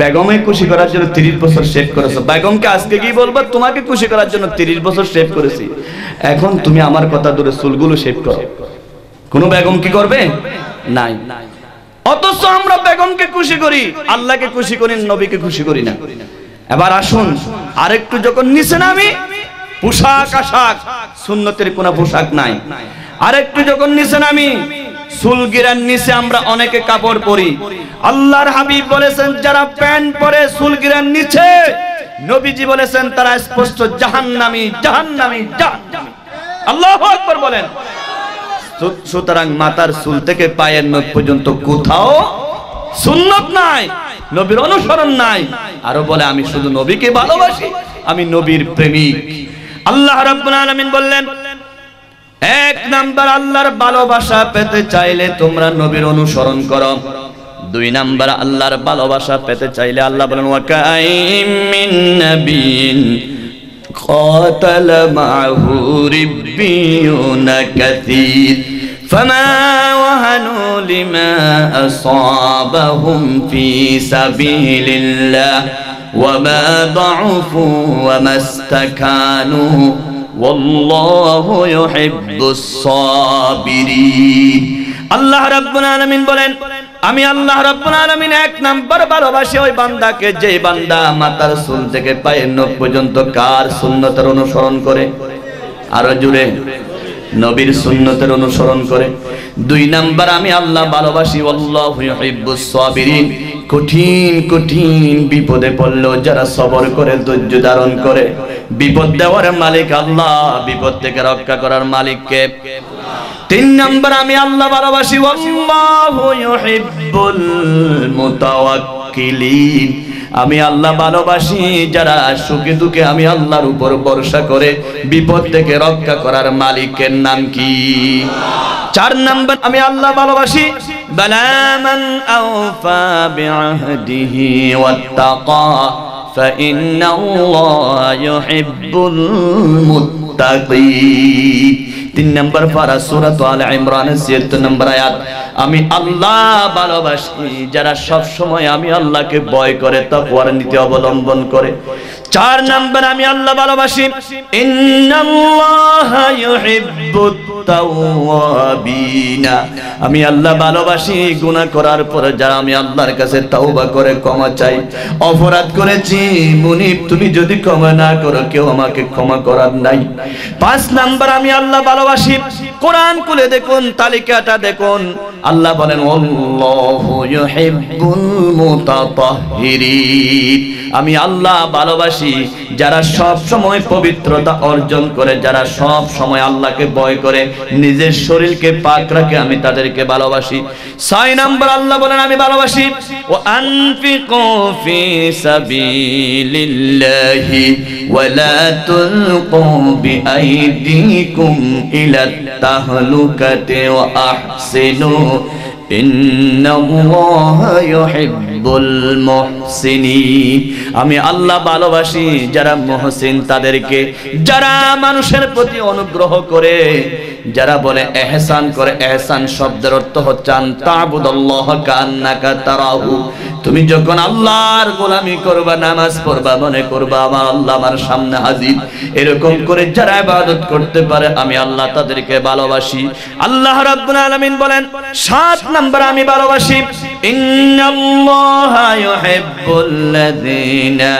বেগমে খুশি করার জন্য তিরিশ বছর শেভ করেছ। বেগমকে আজকে কি বলব? তোমাকে খুশি করার জন্য তিরিশ বছর শেভ করেছি। এখন তুমি আমার কথা ধরে চুলগুলো শেভ করো। কোনো বেগম কি করবে? নাই। অথচ আমরা বেগমকে খুশি করি, আল্লাহকে খুশি করি, নবীকে খুশি করি না। এবার আসুন, আরেকটু যখন নিচে নামি পোশাক আশাক, সুন্নতের কোনো পোশাক নাই। আরেকটু যখন নিচে নামি, সুলগিরার নিচে আমরা অনেকে কাপড় পরি। আল্লাহর হাবিব বলেছেন, যারা প্যান্ট পরে সুলগিরার নিচে, নবীজি বলেছেন, তারা স্পষ্ট জাহান্নামী জাহান্নামী জাহান্নামী। আল্লাহু আকবার বলেন। সুতরাং মাতার চুল থেকে পায়ের নখ পর্যন্ত কোথাও সুন্নত নাই, নবীর অনুসরণ নাই। আরও বলে, আমি শুধু নবীকে ভালোবাসি, আমি নবীর প্রেমিক। আল্লাহ রাব্বুল আলামিন বললেন এক নাম্বার আল্লাহর ভালোবাসা পেতে চাইলে তোমরা নবীর অনুসরণ করো দুই নাম্বার আল্লাহর ভালোবাসা পেতে চাইলে আল্লাহ বলেন ওয়াকাইম মিন নাবিয়িন قاتل معه ربيون كثير فما وهنوا لما أصابهم في سبيل الله وما ضعفوا وما استكانوا والله يحب الصابرين আল্লাহ রাব্বুল আলামিন বলেন আমি আল্লাহ রাব্বুল আলামিন এক নাম্বার ভালোবাসি ওই বান্দাকে যে বান্দা মাথার চুল থেকে পায়ের নখ পর্যন্ত কার সুন্নতের অনুসরণ করে আরো জুড়ে নবীর সুন্নতের অনুসরণ করে। দুই নাম্বার, আমি আল্লাহ ভালোবাসি সাবিরিন কঠিন কঠিন বিপদে পড়লেও যারা সবর করে, ধৈর্য ধারণ করে, বিপদ দেওয়ার মালিক আল্লাহ, বিপদ থেকে রক্ষা করার মালিককে। তিন নাম্বার, আমি আল্লাহ ভালোবাসি মুতাওয়াক্কিলিন। আমি আল্লাহ ভালোবাসি যারা সুখে দুঃখে আমি আল্লাহর উপর ভরসা করে বিপদ থেকে রক্ষা করার মালিকের নাম কি চার নাম্বার আমি আল্লাহ ভালোবাসি বালামান আওফা বিআহদিহি ওয়াত্তাকা فإن الله يحب المتقين তিন নম্বর পারা সূরাত আল ইমরানের 76 নম্বর আয়াত আমি আল্লাহ ভালোবাসি যারা সব সময় আমি আল্লাহকে ভয় করে তাকওয়ার নীতি অবলম্বন করে। চার নম্বর আমি আল্লাহ ভালোবাসি। আমি আল্লাহ ভালোবাসি, গুনাহ করার পরে যারা আমি আল্লাহর কাছে তওবা করে ক্ষমা চাই। অপরাধ করেছি, মুনিব, তুমি যদি ক্ষমা না করো, কেউ আমাকে ক্ষমা করার নাই। পাঁচ নাম্বার আমি আল্লাহ ভালোবাসি, কোরআন খুলে দেখুন, তালিকাটা দেখুন। আল্লাহ বলেন, আল্লাহু ইউহিব্বুল মুতাতাহহিরিন আমি আল্লাহ ভালোবাসি, যারা সব সময় পবিত্রতা অর্জন করে, যারা সব সময় আল্লাহকে ভয় করে, নিজের শরীরকে পাক রাখে, আমি তাদেরকে ভালোবাসি। ছয় নাম্বার আল্লাহ বলেন, আমি ভালোবাসি। ও আনফিকু ফি সাবিলিল্লাহি ওয়ালা তুলকু বিআইদিকুম ইলা তাহলুকাতি ওয়া আহসিনু। আমি আল্লাহ ভালোবাসি, যারা মহসিন তাদেরকে। যারা মানুষের প্রতি অনুগ্রহ করে, যারা বলে এহসান করে, এহসান শব্দের অর্থ হচ্ছে তুমি যখন আল্লাহর গোলামি করবা, নামাজ পড়বা, মনে করবা, আমার আল্লাহ আমার সামনে হাজির। এরকম করে যারা ইবাদত করতে পারে, আমি আল্লাহ তাদেরকে ভালোবাসি। আল্লাহ রাব্বুল আলামিন বলেন, সাত নাম্বার আমি ভালোবাসি। ইন্নাল্লাহা ইউহিব্বুল্লাযীনা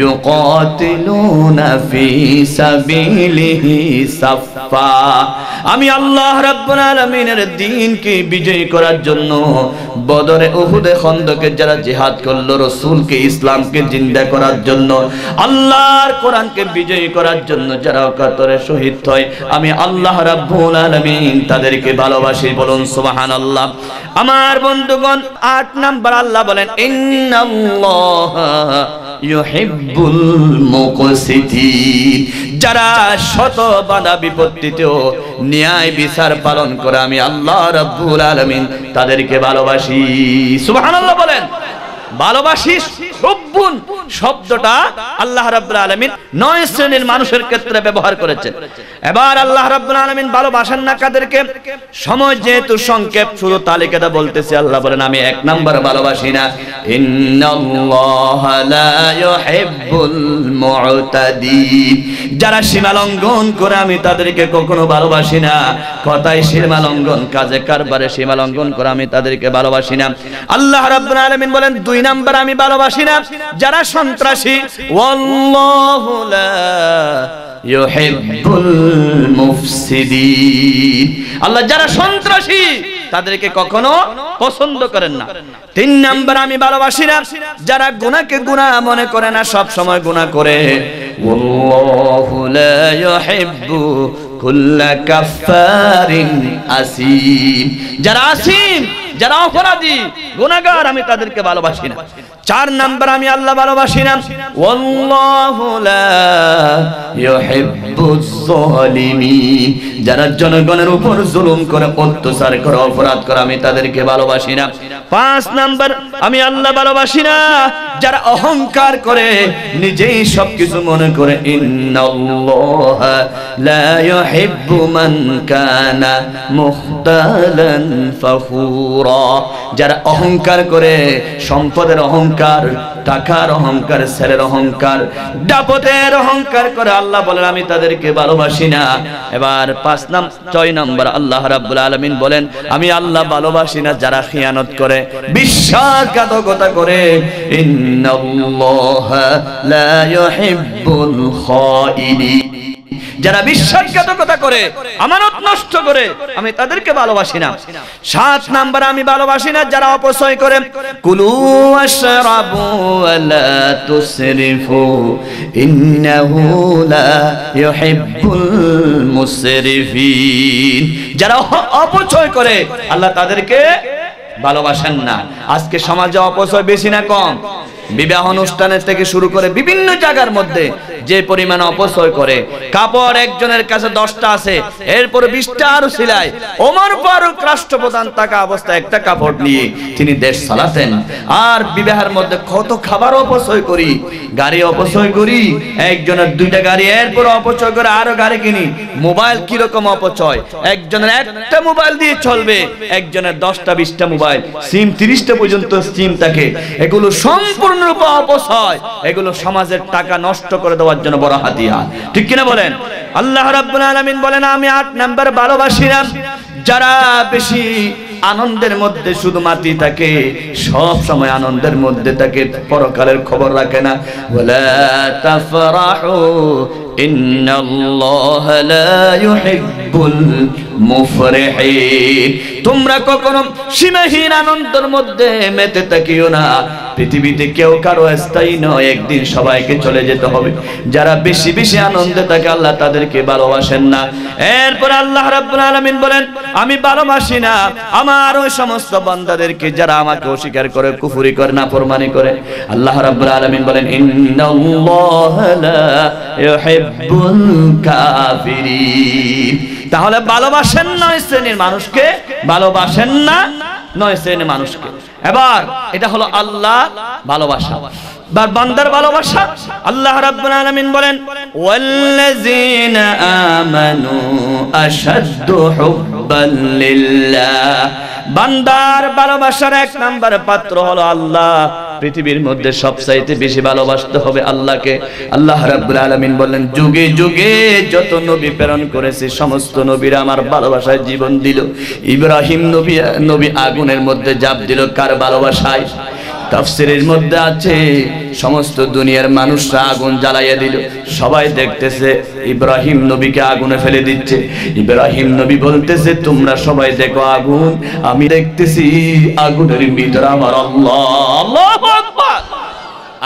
ইউকাতিলুনা ফি সাবিলিহি সাফফা আমি আল্লাহ রাব্বুল দ্বীনকে বিজয়ী করার জন্য বদরে উহুদে খন্দকে যারা জিহাদ করল, রাসূলকে, ইসলামকে জিন্দা করার জন্য, আল্লাহর কোরআনকে বিজয়ী করার জন্য যারা কাতরে শহীদ হয়, আমি আল্লাহ রাব্বুল আলামিন তাদেরকে ভালোবাসি। বলুন সুবহানাল্লাহ। আমার বন্ধুগণ, আট নাম্বার আল্লাহ বলেন যারা শত বাধা বিপত্তিতেও ন্যায় বিচার পালন করে আমি আল্লাহ রাব্বুল আলামিন তাদেরকে ভালোবাসি। সুবহানাল্লাহ বলেন। ভালোবাসি সভ্য ইউহিব্বুন শব্দটা আল্লাহ রাব্বুল আলামিন নয় শ্রেণির মানুষের ক্ষেত্রে ব্যবহার করেছেন। এবার আল্লাহ রাব্বুল আলামিন ভালোবাসেন না কাদেরকে? সময় যেহেতু সংক্ষেপ, শুধু তালিকাটা বলতেছে, আল্লাহ বলেন, আমি এক নাম্বার ভালোবাসি না। ইন্নাল্লাহা লা ইউহিব্বুল যারা সীমা লঙ্ঘন করে, আমি তাদেরকে কখনো ভালোবাসি না। কথায় সীমা লঙ্ঘন, কাজে কারবারে সীমা লঙ্ঘন করে, আমি তাদেরকে ভালোবাসি না। আল্লাহ রাব্বুল আলামিন বলেন, দুই নাম্বার আমি ভালোবাসি না। যারা সন্ত্রাসী আল্লাহ যারা সন্ত্রাসী, তাদেরকে কখনো পছন্দ করেন না। তিন নাম্বার আমি ভালোবাসি না, যারা গুনাহকে গুনাহ মনে করে না, সব সময় গুনাহ করে। যারা আসিম যারা অপরাধী, গুনাহগার, আমি তাদেরকে ভালোবাসি না। চার নাম্বার আমি আল্লাহ ভালোবাসি না। যারা জনগণের উপর জুলুম করে, অত্যাচার করে, অপরাধ করে, আমি তাদেরকে ভালোবাসি না। পাঁচ নাম্বার, আমি আল্লাহ ভালোবাসি না। যারা অহংকার করে, নিজেই সবকিছু মনে করে, ইন্নাল্লাহা মান কানা মুখতালান যারা অহংকার করে, সম্পদের অহংকার, টাকার অহংকার, ছেলের অহংকার ডাপতের অহংকার করে আল্লাহ বলেন, আমি তাদেরকে ভালোবাসি না। এবার পাঁচ নাম, ছয় নম্বর, আল্লাহ রাব্বুল আলামিন বলেন, আমি আল্লাহ ভালোবাসি না যারা খিয়ানত করে, বিশ্বাসঘাতকতা করে। ইন্নাল্লাহা লা ইউহিব্বুল খাইনিন। যারা বিশ্বাসঘাতকতা করে, আমানত নষ্ট করে, আমি তাদেরকে ভালোবাসি না। সাত নাম্বার আমি ভালোবাসি না, যারা অপচয় করে। কুলু আশরাবু ওয়ালা তুসরিফু, ইন্নাহু লা ইউহিব্বুল মুসরিফিন। যারা অপচয় করে, আল্লাহ তাদেরকে ভালোবাসেন না। আজকে সমাজে অপচয় বেশি না কম। বিবাহ অনুষ্ঠানের থেকে শুরু করে বিভিন্ন জায়গার মধ্যে যে পরিমাণ অপচয় করে। কাপড় একজনের কাছে দশটা আছে, এরপর বিশটা আরও সিলাই ওমর ফারুক রাষ্ট্রপ্রধান থাকা অবস্থায় একটা কাপড় নিয়ে তিনি দেশ চালাতেন। আর বিবাহের মধ্যে কত খাবার অপচয় করি, গাড়ি অপচয় করি, একজনের দুইটা গাড়ি, এরপর অপচয় করে আরও গাড়ি কিনি। মোবাইল কীরকম অপচয়? একজনের একটা মোবাইল দিয়ে চলবে, একজনের দশটা, বিশটা মোবাইল। সিম তিরিশটা পর্যন্ত সিম থাকে। এগুলো সম্পূর্ণরূপে অপচয়। এগুলো সমাজের টাকা নষ্ট করে দেওয়ার জন্য বড় হাতিয়ার। ঠিক কিনা বলেন? আল্লাহ রাব্বুল আলামিন বলেন, আমি আট নাম্বার ভালোবাসিলাম যারা বেশি আনন্দের মধ্যে শুধু মাতি থাকে, সব সময় আনন্দের মধ্যে থাকে, পরকালের খবর রাখে না। ওয়ালা তাফরাহু, ইন্নাল্লাহ লা ইউহিব্বুল মুফরিহিন। তোমরা কখনো সীমাহীন আনন্দের মধ্যে মেতে থাকিও না। পৃথিবীতে কেউ কারও স্থায়ী নয়, একদিন সবাইকে চলে যেতে হবে। যারা বেশি বেশি আনন্দে থাকে, আল্লাহ তাদেরকে ভালোবাসেন না। এরপর আল্লাহ রাব্বুল আলামিন বলেন, আমি ভালোবাসি না, আমার ওই সমস্ত বান্দাদেরকে যারা আমাকে অস্বীকার করে, কুফরি করে না ফরমানি করে, আল্লাহ রাব্বুল আলামিন বলেন, ইন্নাল্লাহা লা ইউহিব্বুল কাফিরিন। তাহলে ভালোবাসেন নয় শ্রেণির মানুষকে, ভালোবাসেন না নয় শ্রেণির মানুষকে। এবার এটা হলো আল্লাহ ভালোবাসা। বা বান্দার ভালোবাসা? আল্লাহ রাব্বুল আলামিন বলেন, ওয়াল্লাযীনা আমানু আশাদ্দু হুব্বান লিল্লাহ। বান্দার ভালোবাসার এক নাম্বার পাত্র হলো আল্লাহ। পৃথিবীর মধ্যে সবচাইতে বেশি ভালোবাসতে হবে আল্লাহকে। আল্লাহ রাব্বুল আলামিন বললেন, যুগে যুগে যত নবী প্রেরণ করেছে, সমস্ত নবীরা আমার ভালোবাসায় জীবন দিল। ইব্রাহিম নবী নবী আগুনের মধ্যে জাপ দিল কার ভালোবাসায়? তাফসিরের মধ্যে আছে, সমস্ত দুনিয়ার মানুষরা আগুন জ্বালাইয়া দিল। সবাই দেখতেছে ইব্রাহিম নবীকে আগুনে ফেলে দিচ্ছে। ইব্রাহিম নবী বলতেছে, তোমরা সবাই দেখো আগুন, আমি দেখতেছি আগুনের ভিতরে আমার আল্লাহ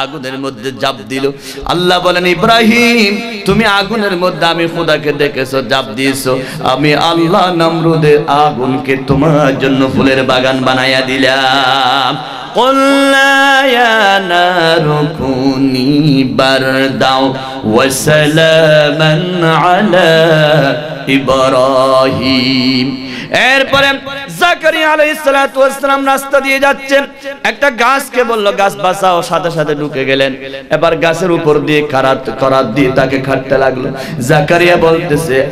আগুনের মধ্যে জাপ দিল। আল্লাহ বলেন, ইব্রাহিম, তুমি আগুনের মধ্যে আমি খোদাকে দেখেছ, জাপ দিয়েছ। আমি আল্লাহ নমরুদের আগুনকে তোমার জন্য ফুলের বাগান বানাইয়া দিলাম। قلنا يا نار كوني بردا وسلاما على إبراهيم এরপরে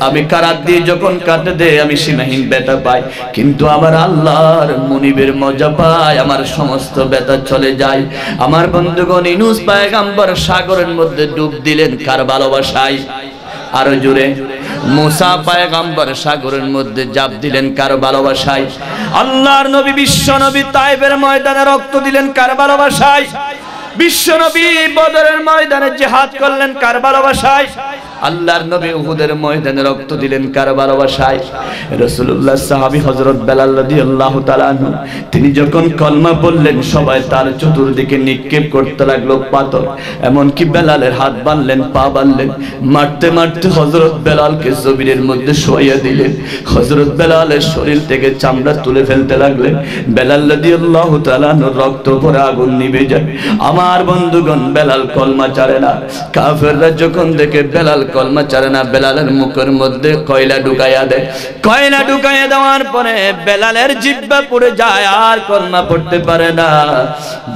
আমি কারাত দিয়ে যখন কাটে দে আমি সীমাহীন ব্যথা পাই। কিন্তু আমার আল্লাহর মুনিবের মজা পাই আমার সমস্ত ব্যথা চলে যায়। আমার বন্ধুগণ, ইনুস পায়গাম্বর সাগরের মধ্যে ডুব দিলেন কার ভালোবাসায়। আরও জোরে মুসা পায়গাম্বর সাগরের মধ্যে জাপ দিলেন কার ভালোবাসায়। আল্লাহর নবী, বিশ্ব নবী তাইবের ময়দানে রক্ত দিলেন কার ভালোবাসায়? বিশ্ব নবী বদরের ময়দানে জিহাদ করলেন কার ভালোবাসায়? আল্লাহর নবী উহুদের ময়দানে রক্ত দিলেন কার ভালোবাসায়? রাসূলুল্লাহ সাহাবী হযরত বেলাল রাদিয়াল্লাহু তাআলা তিনি যখন কলমা বললেন সবাই তার চতুর্দিকে নিক্ষেপ করতে লাগল পাথর। এমন কি বেলালের হাত বাঁধলেন, পা বাঁধলেন। মারতে মারতে হযরত বেলালকে জমিনের মধ্যে শোয়াইয়া দিলেন। হজরত বেলালের শরীর থেকে চামড়া তুলে ফেলতে লাগলেন। বেলাল রাদিয়াল্লাহু তাআলা রক্ত পরে আগুন নিভে যায়। আমার বন্ধুগণ, বেলাল কলমা চারে না। কাফেররা যখন দেখে বেলাল কলমা চারে না বেলালের মুখের মধ্যে কয়লা ঢুকাইয়া দেয় কয়লা ঢুকাইয়া দেওয়ার পরে বেলালের জিব্বা পড়ে যায় আর কলমা পড়তে পারে না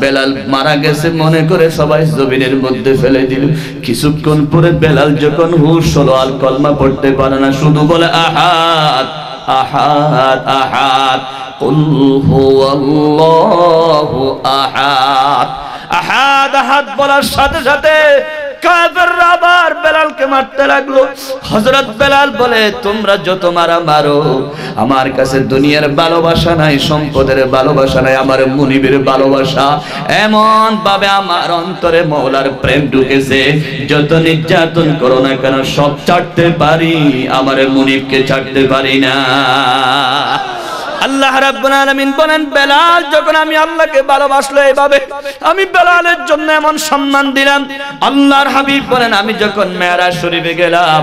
বেলাল মারা গেছে মনে করে সবাই জমিনের মধ্যে ফেলে দিল কিছুক্ষণ পরে বেলাল যখন হুশ হলো আর কলমা পড়তে পারে না শুধু বলে আহাত আহাত আহাত قل هو الله আহাদ আহাদ আহাদ বলার সাথে সাথে আবার বেলালকে মারতে লাগল। হযরত বেলাল বলে, তোমরা যত মারা মারো, আমার কাছে দুনিয়ার ভালোবাসা নাই, সম্পদের ভালোবাসা নাই, আমার মুনিবের ভালোবাসা এমন ভাবে আমার অন্তরে মৌলার প্রেম ঢুকেছে। যত নির্যাতন করো না কেন, সব ছাড়তে পারি, আমার মুনিবকে ছাড়তে পারি না। আল্লাহ রাব্বুল আলামিন বলেন, বেলাল যখন আমি আল্লাহকে ভালোবাসলো এভাবে আমি বেলালের জন্য এমন সম্মান দিলাম। আল্লাহর হাবিব বলেন, আমি যখন মেরাজ শরীফে গেলাম,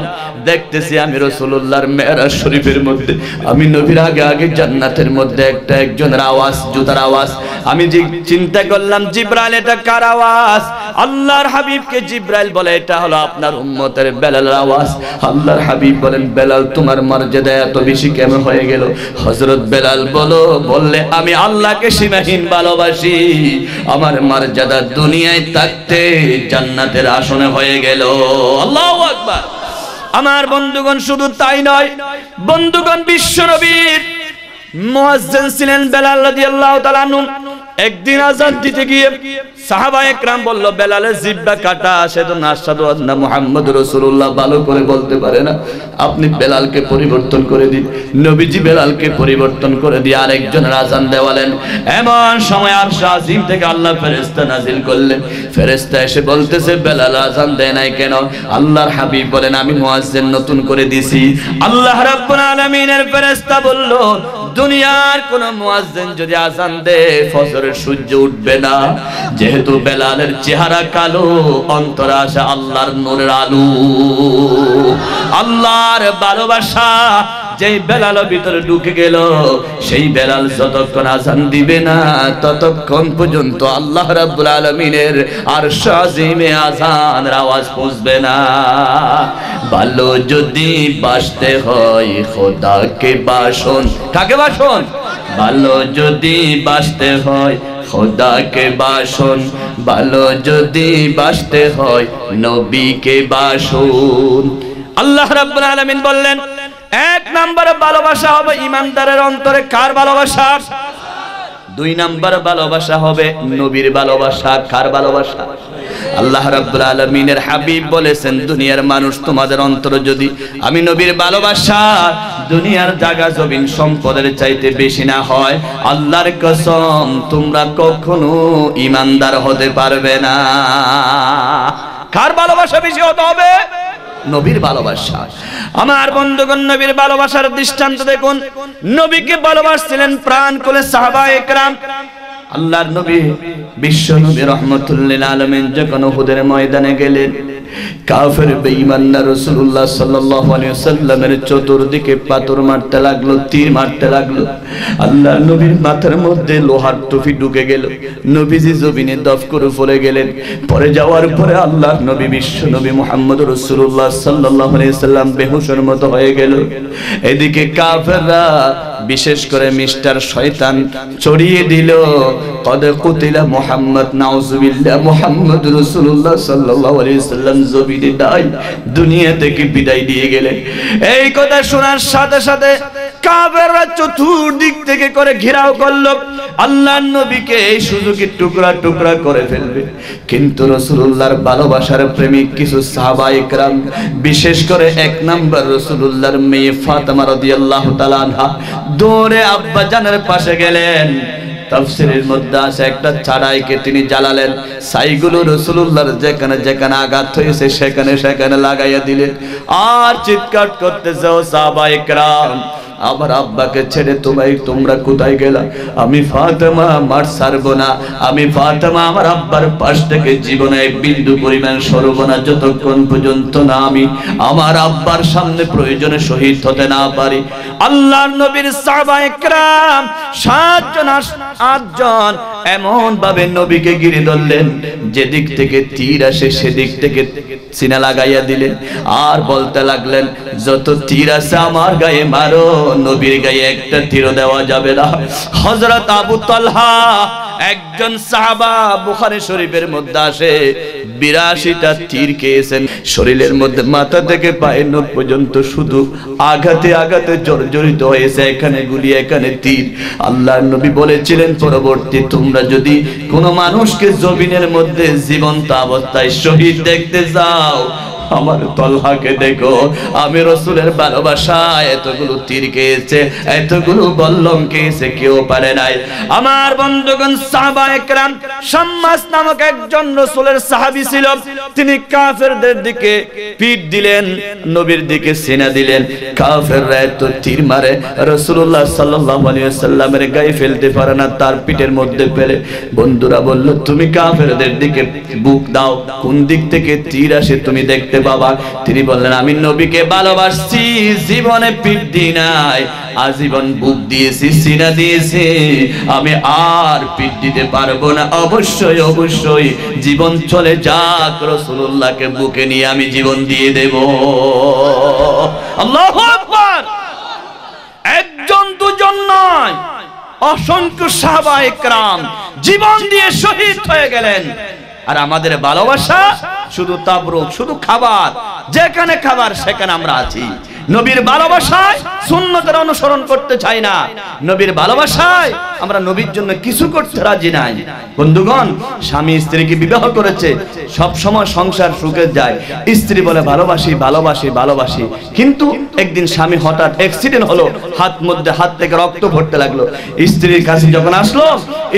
দেখতেছি আমি রাসূলুল্লাহর মেরাজ শরীফের মধ্যে, আমি নবীর আগে আগে জান্নাতের মধ্যে একটা একজনের আওয়াজ, জুতার আওয়াজ, আমি যে চিন্তা করলাম, জিব্রাইল, এটা কার আওয়াজ? আল্লাহর হাবিবকে জিব্রাইল বলে, এটা হলো আপনার উম্মতের বেলালের আওয়াজ। আল্লাহর হাবিব বলেন, বেলাল, তোমার মর্যাদা এত বেশি কেমন হয়ে গেল? হযরত বেলাল বলো, বললে আমি আল্লাহকে সীমাহীন ভালোবাসি। আমার মর্যাদা দুনিয়ায় থাকতে জান্নাতের আসনে হয়ে গেল। আল্লাহ আকবার। আমার বন্ধুগণ, শুধু তাই নয়, বন্ধুগণ, বিশ্ব নবীর মুয়াজ্জিন ছিলেন বেলাল রাদিয়াল্লাহু তাআলা একদিন আজান দিতে গিয়ে সাহাবা একরাম বলল, বেলালের জিব্বা কাটা সে তো নাসাদু আন্না মুহাম্মদ রাসূলুল্লাহ। ভালো করে বলতে পারে না, আপনি বেলালকে পরিবর্তন করে দিন, নবীজি বেলালকে পরিবর্তন করে দিয়ে আরেকজনের আজান দেওয়ালেন। এমন সময় আর আজিম থেকে আল্লাহ ফেরেশতা নাজিল করলেন। ফেরেশতা এসে বলতেছে, বেলাল আজান দেয় নাই কেন? আল্লাহর হাবিব বলেন, আমি মুয়াজ্জিন নতুন করে দিছি। আল্লাহ রাব্বুল আলামিনের ফেরেশতা বলল দুনিয়ার কোন মুয়াজ্জিন যদি আজান দেয় ফজরের সূর্য উঠবে না। যেহেতু বেলালের চেহারা কালো, অন্তরে আসে আল্লাহর নূরের আলো। আল্লাহর ভালোবাসা যেই বেলাল ভিতরে ঢুকে গেল, সেই বেলাল যতক্ষণ আজান দিবে না, ততক্ষণ পর্যন্ত আল্লাহ রাব্বুল আলামিনের আর শাজিমে আজানের আওয়াজ পৌঁছবে না। ভালো যদি বাসতে হয়, খোদাকে বাসন। কাকে বাসন? ভালো যদি বাসতে হয়, খোদাকে বাসন। ভালো যদি বাসতে হয়, নবীকে বাসন। আল্লাহ রাব্বুল আলামিন বললেন, এক নম্বরে ভালোবাসা হবে ইমানদারের অন্তরে কার ভালোবাসা? দুই নাম্বার ভালোবাসা হবে নবীর ভালোবাসা। কার ভালোবাসা? আল্লাহ রাব্বুল আলামিনের হাবিব বলেছেন, দুনিয়ার মানুষ তোমাদের অন্তর যদি আমি নবীর ভালোবাসা, দুনিয়ার জায়গা জমিন সম্পদের চাইতে বেশি না হয়, আল্লাহর কসম তোমরা কখনো ইমানদার হতে পারবে না। কার ভালোবাসা বেশি হতে হবে? নবীর ভালোবাসা। আমার বন্ধুগণ, নবীর ভালোবাসার দৃষ্টান্ত দেখুন। নবীকে ভালোবাসছিলেন প্রাণ করে সাহাবা একরাম আল্লাহর নবী, বিশ্ব নবী রহমতুল্লিল আলমিন যখন উহুদের ময়দানে গেলেন, কাফের বেঈমানরা রাসূলুল্লাহ সাল্লাল্লাহু আলাইহি ওয়াসাল্লামের চতুর্দিকে পাথর মারতে লাগল, তীর মারতে লাগল। আল্লাহর নবীর মাথার মধ্যে লোহার টুপি ঢুকে গেল। নবীজি জমিনে দফ করে পড়ে গেলেন। পরে যাওয়ার পরে আল্লাহর নবী, বিশ্ব নবী মুহাম্মদ রাসূলুল্লাহ সাল্লাল্লাহু আলাইহি ওয়াসাল্লাম বেহুশের মতো হয়ে গেল। এদিকে কাফেররা বিশেষ করে মিস্টার শয়তান চড়িয়ে দিল, কদ কুতিলা মোহাম্মদ, নাউজুবিল্লাহ মোহাম্মদ রসুল্লাহ সাল্লাল্লাহু আলাইহি সাল্লাম জমিনে নাই, দুনিয়া থেকে বিদায় দিয়ে গেলেন। এই কথা শোনার সাথে সাথে চতুর্দিক থেকে করে ঘেরাও করল। আল্লাহর নবীকে এই সুযোগে টুকরা টুকরা করে ফেলবে। কিন্তু রাসূলুল্লাহর ভালোবাসার প্রেমিক কিছু বিশেষ করে এক নাম্বার রাসূলুল্লাহর মেয়ে দৌড়ে আব্বা জানের পাশে গেলেন। তাফসিরের মধ্যে আছে একটা তিনি জ্বালালেন। সাইগুলো রসুলুল্লাহর যেখানে যেখানে আঘাত হয়েছে, সেখানে সেখানে লাগাইয়া দিলেন। আর চিৎকার করতেছে ও আমার আব্বাকে ছেড়ে তোমায় তোমরা কোথায় গেলা? আমি ফাতেমা, আমার সারবো না আমি ফাতেমা, আমার আব্বার পাশ থেকে জীবনে বিন্দু পরিমাণ সরব না যতক্ষণ পর্যন্ত না আমি আমার আব্বার সামনে প্রয়োজনে শহীদ হতে না পারি। আল্লাহর নবীর সাহবা একরাম সাতজন আটজন এমন ভাবে নবীকে গিরে ধরলেন, যেদিক থেকে তীর আসে সেদিক থেকে সিনা লাগাইয়া দিলেন। আর বলতে লাগলেন, যত তীর আছে আমার গায়ে মারো, নবীর গায়ে একটা তীর দেওয়া যাবে না। হজরত আবু তালহা একজন সাহাবা বুখারী শরীফের মধ্যে আসে, বিরাশিটা তীর খেয়েছেন। শরীরের মধ্যে মাথা থেকে পায়ের নখ পর্যন্ত শুধু আঘাতে আঘাতে জর্জরিত হয়েছে, এখানে গুলি, এখানে তীর। আল্লাহ নবী বলেছিলেন, পরবর্তী তোমরা যদি কোনো মানুষকে জমিনের মধ্যে জীবন্ত অবস্থায় শহীদ দেখতে যাও আমার তলহাকে দেখো। আমি রসুলের ভালোবাসা এতগুলো তীর খেয়েছে, এতগুলো বল্লম খেয়েছে, কেউ পারে নাই। আমার বন্ধুগণ একরাম শাম্মাস নামক একজন রসুলের সাহাবী ছিল। তিনি কাফেরদের দিকে পিঠ দিলেন, নবীর দিকে দিলেন। কাফেররা এত তীর মারে। রসুল্লাহ সাল্লাল্লাহু আলাইহি ওয়াসাল্লামের গায়ে ফেলতে পারে না, তার পিঠের মধ্যে ফেলে। বন্ধুরা বলল, তুমি কাফেরদের দিকে বুক দাও। কোন দিক থেকে তীর আসে তুমি দেখতে পাবা তিনি বললেন, আমি নবীকে ভালোবাসছি, জীবনে পিঠ নাই, আজীবন বুক দিয়েছি, সিনা দিয়েছি। আমি আর পিঠ দিতে পারব না, অবশ্যই অবশ্যই। জীবন চলে যাক রসুল্লাহকে বুকে নিয়ে আমি জীবন দিয়ে দেব। আল্লাহু একজন দুজন নয়, অসংখ্য সাহাবা একরাম জীবন দিয়ে শহীদ হয়ে গেলেন। আর আমাদের ভালোবাসা শুধু তাবরুক শুধু খাবার। যেখানে খাবার সেখানে আমরা আছি। নবীর ভালোবাসায় সুন্নতের অনুসরণ করতে চাই না। নবীর ভালোবাসায় আমরা নবীর জন্য কিছু করতে রাজি নাই। বন্ধুগণ, স্বামী স্ত্রীকে বিবাহ করেছে, সব সময় সংসার সুখে যায়। স্ত্রী বলে ভালোবাসি ভালোবাসি ভালোবাসি। কিন্তু একদিন স্বামী হঠাৎ অ্যাক্সিডেন্ট হলো, হাত মধ্যে হাত থেকে রক্ত ভরতে লাগল। স্ত্রীর কাছে যখন আসলো,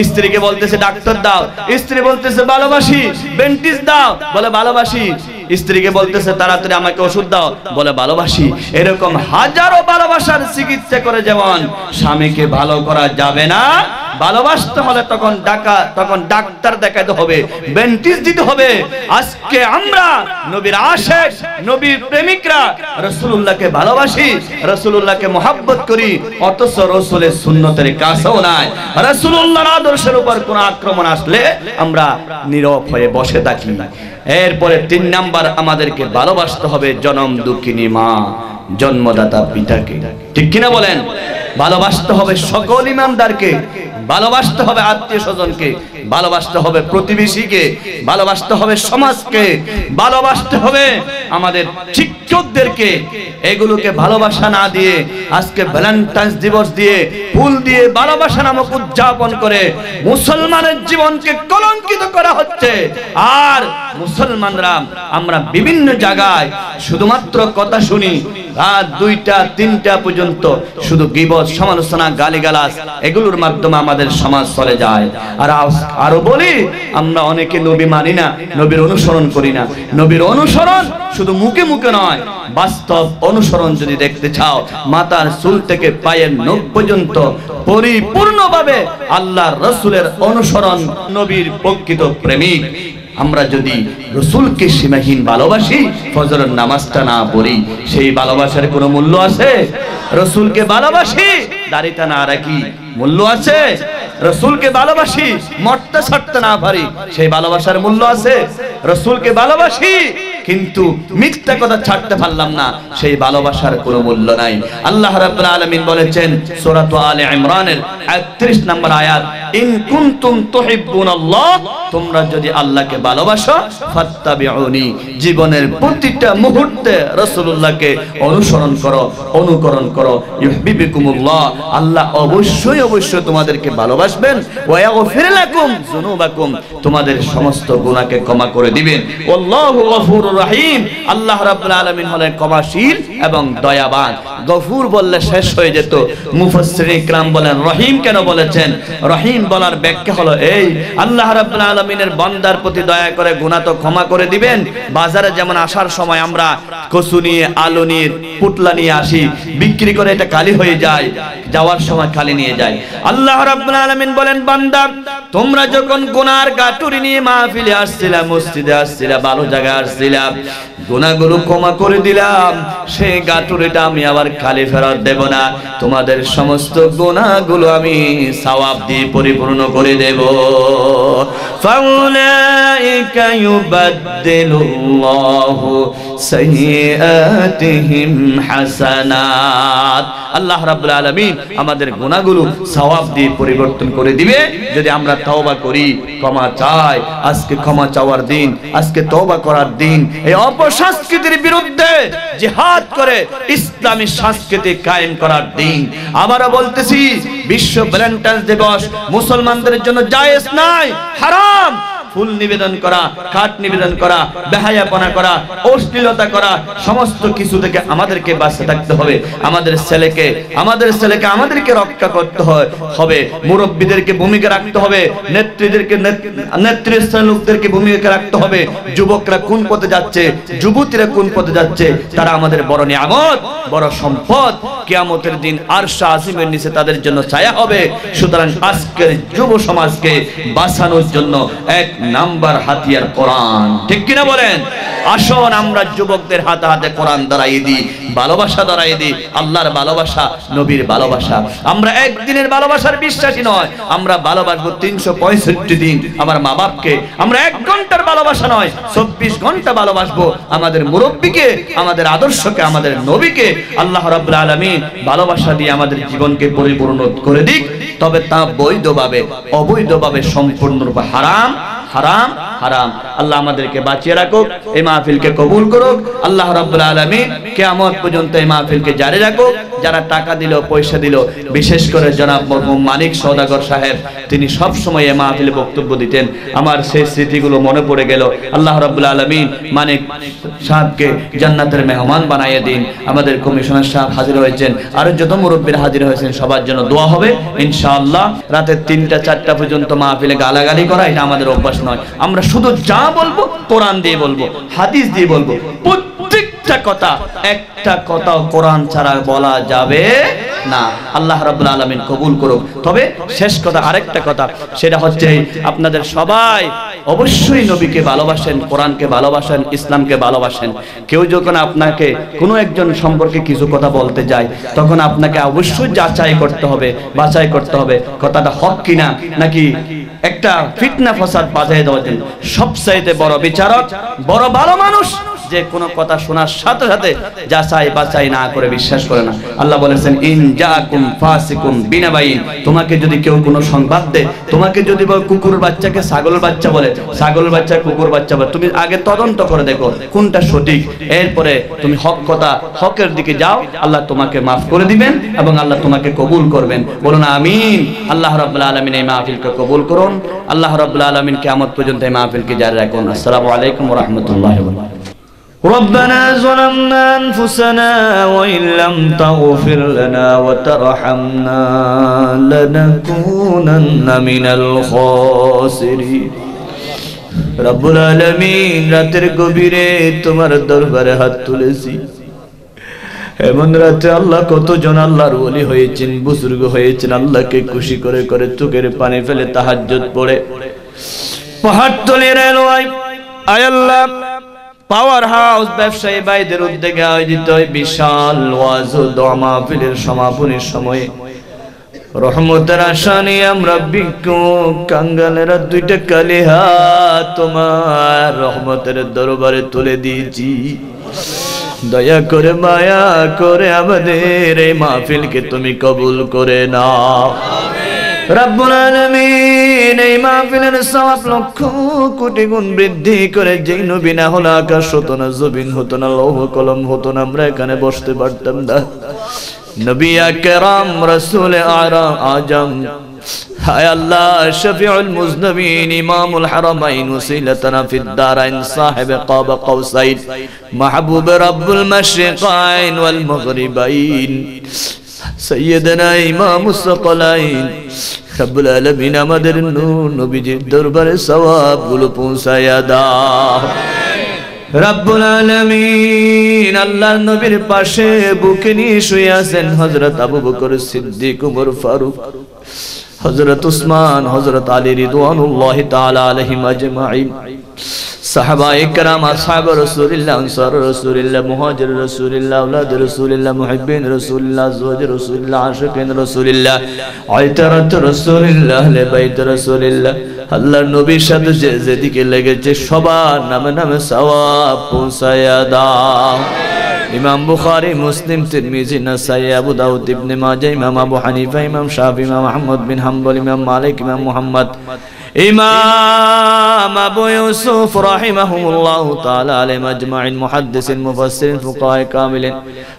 স্ত্রীকে বলতেছে, ডাক্তার দাও। স্ত্রী বলতেছে, ভালোবাসি বেন্টিস দাও। বলে, ভালোবাসি। স্ত্রীকে বলতেছে, তাড়াতাড়ি আমাকে ওষুধ দাও। বলে, ভালোবাসি। এরকম হাজারো ভালোবাসার চিকিৎসা করে যেমন স্বামীকে ভালো করা যাবে না, ভালোবাসতে হলে তখন ডাকা, তখন ডাক্তার দেখাতে হবে বেন্টিস দিতে হবে। আজকে আমরা নবীর আশেক, নবীর প্রেমিকরা রসুল্লাহকে ভালোবাসি রসুল্লাহকে মহাব্বত করি, অথচ রসুলের সুন্নতের কাছেও নাই। রসুল্লাহর আদর্শের উপর কোন আক্রমণ আসলে আমরা নীরব হয়ে বসে থাকি। এরপরে তিন নাম্বার আমাদেরকে ভালোবাসতে হবে জনম দুঃখিনী মা, জন্মদাতা পিতাকে। ঠিক কিনা বলেন? ভালোবাসতে হবে সকল ইমানদারকে, ভালোবাসতে হবে আত্মীয় স্বজনকে ভালোবাসতে হবে প্রতিবেশীকে, ভালোবাসতে হবে সমাজকে, ভালোবাসতে হবে আমাদের শিক্ষকদেরকে। এগুলোকে ভালোবাসা না দিয়ে আজকে ভ্যালেন্টাইন্স দিবস দিয়ে, ফুল দিয়ে ভালোবাসা নামক উদযাপন করে মুসলমানের জীবনকে কলঙ্কিত করা হচ্ছে। আর মুসলমানরা আমরা বিভিন্ন জায়গায় শুধুমাত্র কথা শুনি, রাত দুইটা, তিনটা পর্যন্ত শুধু গিবত, সমালোচনা, গালিগালাজ, এগুলোর মাধ্যমে আমাদের সমাজ চলে যায়। আর আরও বলি, আমরা অনেকে নবী মানি না, নবীর অনুসরণ করি না। নবীর অনুসরণ শুধু মুখে মুখে নয়, বাস্তব অনুসরণ যদি দেখতে চাও, মাতার চুল থেকে পায়ের নখ পর্যন্ত পরিপূর্ণভাবে আল্লাহ রসুলের অনুসরণ নবীর প্রকৃত প্রেমিক। আমরা যদি রসুলকে সীমাহীন ভালোবাসি, ফজরের নামাজটা না পড়ি, সেই ভালোবাসার কোনো মূল্য আছে? রসুলকে ভালোবাসি, দাড়িটা না রাখি, মূল্য আছে? রসুলকে ভালোবাসি মরতে ছাড়তে না পারি। সেই ভালোবাসার মূল্য আছে। রসুলকে ভালোবাসি কিন্তু মিথ্যা কথা ছাড়তে পারলাম না, সেই ভালোবাসার কোনো মূল্য নাই। আল্লাহ রাব্বুল আলামিন বলেছেন সূরা আলে ইমরানের 31 নম্বর আয়াত, ইন কুনতুম তুহিব্বুনাল্লাহ তোমরা যদি আল্লাহকে ভালোবাসো, ফাত্তাবিউনি, জীবনের প্রতিটা মুহূর্তে রাসূলুল্লাহকে অনুসরণ করো, অনুকরণ করো। ইউহিব্বুকুমুল্লাহ, আল্লাহ অবশ্যই অবশ্যই তোমাদেরকে ভালোবাসবেন। ওয়া ইয়াগফির লাকুম যুনুবাকুম, তোমাদের সমস্ত গুনাহকে ক্ষমা করে দিবেন। আল্লাহু গফুরুর রহিম। আল্লাহ রাব্বুল আলামিন হলেন ক্ষমাশীল এবং দয়াবান। গফুর বললে শেষ হয়ে যেত। মুফাসসির ইকরাম বলেন, রহিম কেন বলেছেন? রহিম বলার ব্যাখ্যা হলো এই, আল্লাহ রাব্বুল আলামিনের বান্দার প্রতি দয়া করে গুনাহ তো ক্ষমা করে দিবেন। বাজারে যেমন আসার সময় আমরা কচু নিয়ে, আলু নিয়ে, পুটলা নিয়ে আসি, বিক্রি করে এটা কালি হয়ে যায়, যাওয়ার সময় খালি নিয়ে যায়। আল্লাহ রাব্বুল আলামিন বলেন, বান্দা তোমরা যখন গুনার গাটুরি নিয়ে মাহফিলে আসছিলা মসজিদে আসছিলা ভালো জায়গায় আসছিলা গুনাহগুলো ক্ষমা করে দিলাম। সেই গাটুরিটা আমি আবার খালি ফেরত দেব না। তোমাদের সমস্ত গুনাহগুলো আমি সওয়াব দিয়ে পরিপূর্ণ করে দেব। ফাউলাইকা ইউবাদদিলুল্লাহু সাইয়্যাতিহিম হাসানাত। আল্লাহ রাব্বুল আলামিন আমাদের গুনাহগুলো সওয়াব দিয়ে পরিবর্তন করে দিবে। যদি আমরা তওবা করি, ক্ষমা চাই, আজকে ক্ষমা চাওয়ার দিন, আজকে তওবা করার দিন, এই অপসংস্কৃতির বিরুদ্ধে জিহাদ করে ইসলামী সংস্কৃতি কায়েম করার দিন। আবারও বলতেছি, বিশ্ব ভ্যালেন্টাইন্স দিবস মুসলমানদের জন্য জায়েজ নাই হারাম। ফুল নিবেদন করা কাঠ নিবেদন করা, বেহায়াপনা করা, অশ্লীলতা করা, সমস্ত কিছু থেকে আমাদেরকে বাঁচতে থাকতে হবে। আমাদের ছেলেকে আমাদের ছেলেকে আমাদেরকে রক্ষা করতে হবে। মুরব্বীদেরকে ভূমিকা রাখতে হবে, নেত্রীদেরকে নেত- নেতৃস্থানীয় লোকদেরকে ভূমিকা রাখতে হবে। যুবকরা কোন পথে যাচ্ছে, যুবতীরা কোন পথে যাচ্ছে, তারা আমাদের বড় নিয়ামত, বড় সম্পদ। কিয়ামতের দিন আরশা আজিমের নিচে তাদের জন্য ছায়া হবে। সুতরাং আজকের যুব সমাজকে বাঁচানোর জন্য এক নাম্বার হাতিয়ার কোরআন। ঠিক কিনা বলেন? আসুন আমরা যুবকদের হাতে হাতে কোরআন দাঁড়াই দিই, ভালোবাসা দাঁড়াই দিই, আল্লাহর ভালোবাসা, নবীর ভালোবাসা। আমরা একদিনের ভালোবাসার বিশ্বাসী নয়, আমরা ভালোবাসবো তিনশো পঁয়ষট্টি দিন আমার মা বাপকে আমরা এক ঘণ্টার ভালোবাসা নয়, চব্বিশ ঘণ্টা ভালোবাসবো আমাদের মুরব্বীকে, আমাদের আদর্শকে, আমাদের নবীকে। আল্লাহ রাব্বুল আলামিন ভালোবাসা দিয়ে আমাদের জীবনকে পরিপূর্ণ করে দিক, তবে তা বৈধভাবে, অবৈধভাবে সম্পূর্ণরূপে হারাম। হারাম হারাম। আল্লাহ আমাদেরকে বাঁচিয়ে রাখুক, এই মাহফিলকে কবুল করুক। আল্লাহ রাব্বুল আলামিন কিয়ামত পর্যন্ত এই মাহফিলকে জারি রাখুক। যারা টাকা দিল, পয়সা দিল, বিশেষ করে জনাব মরহুম মানিক সওদাগর সাহেব, তিনি সব সময় এই মাহফিলে বক্তব্য দিতেন। আমার সেই স্মৃতিগুলো মনে পড়ে গেল। আল্লাহ রাব্বুল আলামিন মানিক সাহেবকে জান্নাতের মেহমান বানাইয়ে দিন। আমাদের কমিশনার সাহেব হাজির হয়েছেন। আর যত মুরব্বীরা হাজির হয়েছেন, সবার জন্য দোয়া হবে। ইনশাআল্লাহ রাতে তিনটা, চারটা পর্যন্ত মাহফিলে গালাগালি করা, এটা আমাদের অভ্যাস নয়। আমরা শুধু যা বলব কোরআন দিয়ে বলব হাদিস দিয়ে বলব। প্রত্যেকটা কথা, একটা কথাও কোরআন ছাড়া বলা যাবে না। আল্লাহ রাব্বুল আলামিন কবুল করুক। তবে শেষ কথা, আরেকটা কথা, সেটা হচ্ছে আপনাদের সবাই অবশ্যই নবীকে ভালোবাসেন, কোরআনকে ভালোবাসেন, ইসলামকে ভালোবাসেন। কেউ যখন আপনাকে কোনো একজন সম্পর্কে কিছু কথা বলতে যায়, তখন আপনাকে অবশ্যই যাচাই করতে হবে, বাছাই করতে হবে, কথাটা হক কিনা, নাকি একটা ফিতনা, ফসাদ বাজায় দেওয়ার জন্য সবচাইতে বড় বিচারক, বড় ভালো মানুষ, যে কোনো কথা শোনার সাথে সাথে যাচাই বাছাই না করে বিশ্বাস করে না। আল্লাহ বলেছেন, ইন জাকুম ফাসিকুম বিনাবাইন। তোমাকে যদি কেউ কোনো সংবাদ দেয়, তোমাকে যদি বলে কুকুরের বাচ্চাকে ছাগলের বাচ্চা বলে ছাগলের বাচ্চা, কুকুর বাচ্চা বলে, তুমি আগে তদন্ত করে দেখো কোনটা সঠিক। এরপরে তুমি হক কথা, হকের দিকে যাও, আল্লাহ তোমাকে মাফ করে দিবেন এবং আল্লাহ তোমাকে কবুল করবেন। বলুন, আমিন। আল্লাহ রাব্বুল আলামিন এই মাহফিলকে কবুল করুন। আল্লাহ রাব্বুল আলামিন কিয়ামত পর্যন্ত এই মাহফিলকে জারি রাখুন। আসসালামু আলাইকুম ওয়া রাহমাতুল্লাহি ওয়া বারাকাতুহু। ربنا ظلمنا أنفسنا وإن لم تغفر لنا وترحمنا لنكونن من الخاسرين রব্বুল আলামিন রাতের গভীরে তোমার দরবারে হাত তুলেছি এমন রাতে আল্লাহ কতজন আল্লাহর ওলি হয়েছেন বুজুর্গ হয়েছেন আল্লাহকে খুশি করে করে চোখের পানি ফেলে তাহাজ্জুদ পড়ে পাহাড় তলে রেলওয়াই আয় আল্লাহ পাওয়ার হাউস ব্যবসায়ী ভাইদের উদ্যোগে আয়োজিত বিশাল ওয়াজ ও মাহফিলের সমাপনের সময়ে রহমতের আশা নিয়ে আমরা বিক্ষোভ কাঙ্গালেরা দুইটা কালিহা তোমার রহমতের দরবারে তুলে দিয়েছি। দয়া করে, মায়া করে আমাদের এই মাহফিলকে তুমি কবুল করে নাও। রব্বুল আলামিন, এই মাহফিলের সওয়াব লক্ষ কোটি গুণ বৃদ্ধি করে যেই নবী না হলো আকাশ হতো না, জমিন হতো না, লৌহ কলম হতো না, আমরা এখানে বসতে পারতাম না। নবী আকরাম, রাসূল আরা আজম, হায় আল্লাহ, শফিউল মুজনবিন, ইমামুল হারামাইন, ওসিলাতানা ফিদ দারাইন, সাহেব কাবা কাউসাইন, মাহবুব রব্বুল মাশরিকাইন ওয়াল মাগরিবাইন। সৈয়দনা ইমাম সকলাইন রব্বুল আলামিন আমাদের নূর নবীজির দরবারে সওয়াবগুলো পৌঁছায়া দাও। রব্বুল আলামিন আল্লাহর নবীর পাশে বুকে নিয়ে শুয়ে আছেন হযরত আবু বকর, সিদ্দিক ওমর ফারুক। হযরত উসমান, হযরত আলী রিদওয়ানুল্লাহি তাআলা আলাইহিম আজমাইন সাহাবা ইকরাম আসহাব রাসূলুল্লাহ, আনসার রাসূলুল্লাহ, মুহাজির রাসূলুল্লাহ, আওলাদ রাসূলুল্লাহ, মুহিব্বিন রাসূলুল্লাহ, আজওয়াজ রাসূলুল্লাহ, আশিকিন রাসূলুল্লাহ আইতারাত রাসূলুল্লাহ আহলে বাইত রাসূলুল্লাহ। আল্লাহর নবীর সাথে যে যেদিকে লেগেছে সবার নামে নামে সওয়াব পৌঁছায়া দাও। ইমাম বুখারী, মুসলিম, তিরমিজি, নাসাই, আবু দাউদ ইবনে মাজাহ, ইমাম আবু হানিফা, ইমাম শাফি, ইমাম আহমদ বিন হাম্বল, ইমাম মালিক, ইমাম মুহাম্মদ। ইমাম আবু ইউসুফ রাহিমাহুমুল্লাহ তাআলা আলাইহিম আজমাইন মুহাদ্দিসিন, মুফাসসিরিন, ফুকাহায়ে কামিলিন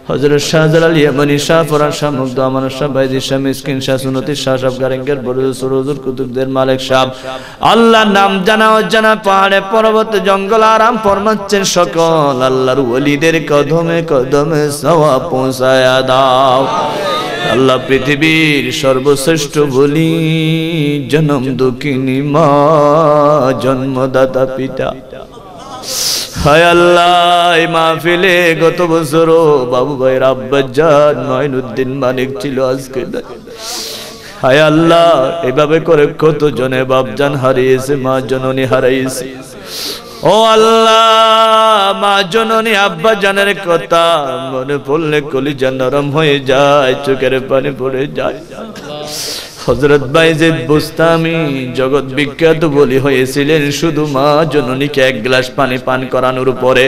হযরত শাহজালাল ইয়ামানি শাহ ফরান শাহ মুগদা আমান শাহ বাইজি, শাহ মিসকিন, শাহ সুনতি শাহ সাহেব গারেঙ্গের বরুদ সুরুজুর কুতুবদের মালিক সাহেব আল্লাহ নাম জানা অজানা, পাহাড়ে পর্বত, জঙ্গল, আরাম ফরমাচ্ছেন সকল, আল্লাহর ওলিদের কদমে কদমে সওয়া পৌঁছায়া দাও। আল্লাহ পৃথিবীর সর্বশ্রেষ্ঠ বলি, জনম দুঃখিনী মা, জন্মদাতা পিতা হায় আল্লাহ মাহফিলে গত বছরও বাবু ভাইয়ের আব্বাজান মঈনুদ্দিন মানিক ছিল আজকে। হায় আল্লাহ, এভাবে করে কত জনে বাপজান হারিয়েছে, মা জননী হারাইছে ও আল্লাহ, মা জননী আব্বা জানের কথা মনে পড়লে কলিজা নরম হয়ে যায়, চোখের পানি পড়ে যায়। হজরত বাইজেদ বুস্তামি জগৎ বিখ্যাত বলি হয়েছিলেন, শুধু মা জননীকে এক গ্লাস পানি পান করানোর পরে।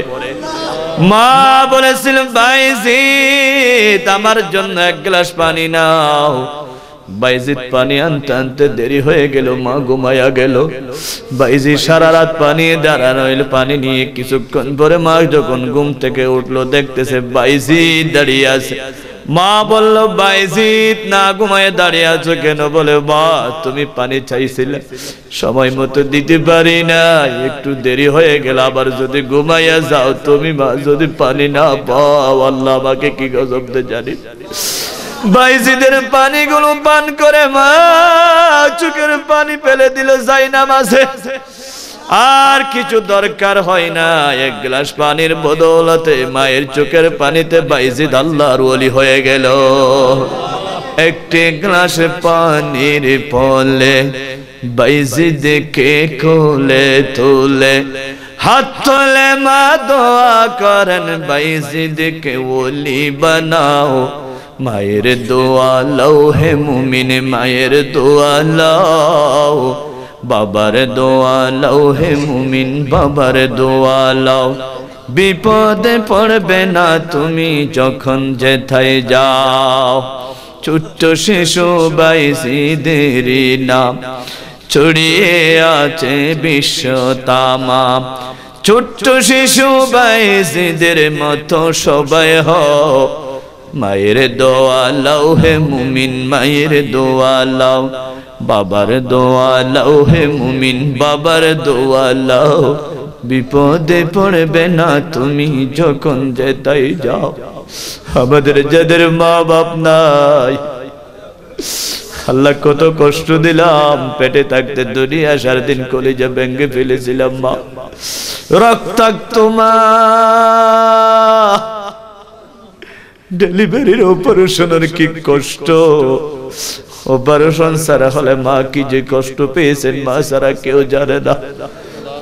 মা বলেছিলেন, বাইজিদ, আমার জন্য এক গ্লাস পানি নাও। বাইজিদ পানি আনতে আনতে দেরি হয়ে গেল, মা ঘুমায়া গেল। বাইজি সারা রাত পানি দাঁড়ানো হইল, পানি নিয়ে কিছুক্ষণ পরে মা যখন ঘুম থেকে উঠল, দেখতেছে বাইজি দাঁড়িয়ে আছে। মা বলল বাইজিৎ না ঘুমায় দাঁড়িয়ে আছো কেন? বলে, মা, তুমি পানি চাইছিলে। সময় মতো দিতে পারি না একটু দেরি হয়ে গেল, আবার যদি ঘুমাইয়া যাও, তুমি মা, যদি পানি না পাও, আল্লাহ আমাকে কি গজব দে জানি বাইজিদের পানিগুলো পান করে মা, চোখের পানি ফেলে দিল যাই না মাঝে আর কিছু দরকার হয় না, এক গ্লাস পানির বদৌলতে মায়ের চোখের পানিতে বাইজিদ আল্লাহর ওলি হয়ে গেল। একটি গ্লাস পানির ফলে বাইজিদকে কোলে তুলে হাত তোলে মা, দোয়া করেন, বাইজিদকে ওলি বানাও। মায়ের দোয়া লও হে মুমিন, মায়ের দোয়া লও। বাবার দোয়া লও হে মুমিন, বাবার দোয়া লও। বিপদে পড়বে না তুমি যখন যেথায় যাও। ছোট্ট শিশু বাইসিদেরই নাম, ছড়িয়ে আছে বিশ্ব তামা ছোট্ট শিশু বাইসিদের মতো সবাই হও। মায়ের দোয়া লাও হে মুমিন, মায়ের দোয়া লাও। বাবার দোয়া লাও হে মুমিন, বাবার দোয়া লাও। বিপদে পড়বে না তুমি যখন যেতাই যাও। আমাদের যাদের মা বাপ নাই। আল্লাহ কত কষ্ট দিলাম, পেটে থাকতে দুনিয়া সারা দিন কলিজা ব্যাঙ্গে ফেলেছিলাম মা। রক্তাক্ত মা। ডেলিভারির অপারেশনের কি কষ্ট? অপারেশন সারা হলে মা কি যে কষ্ট পেয়েছেন? মা সারা কেউ জানে না।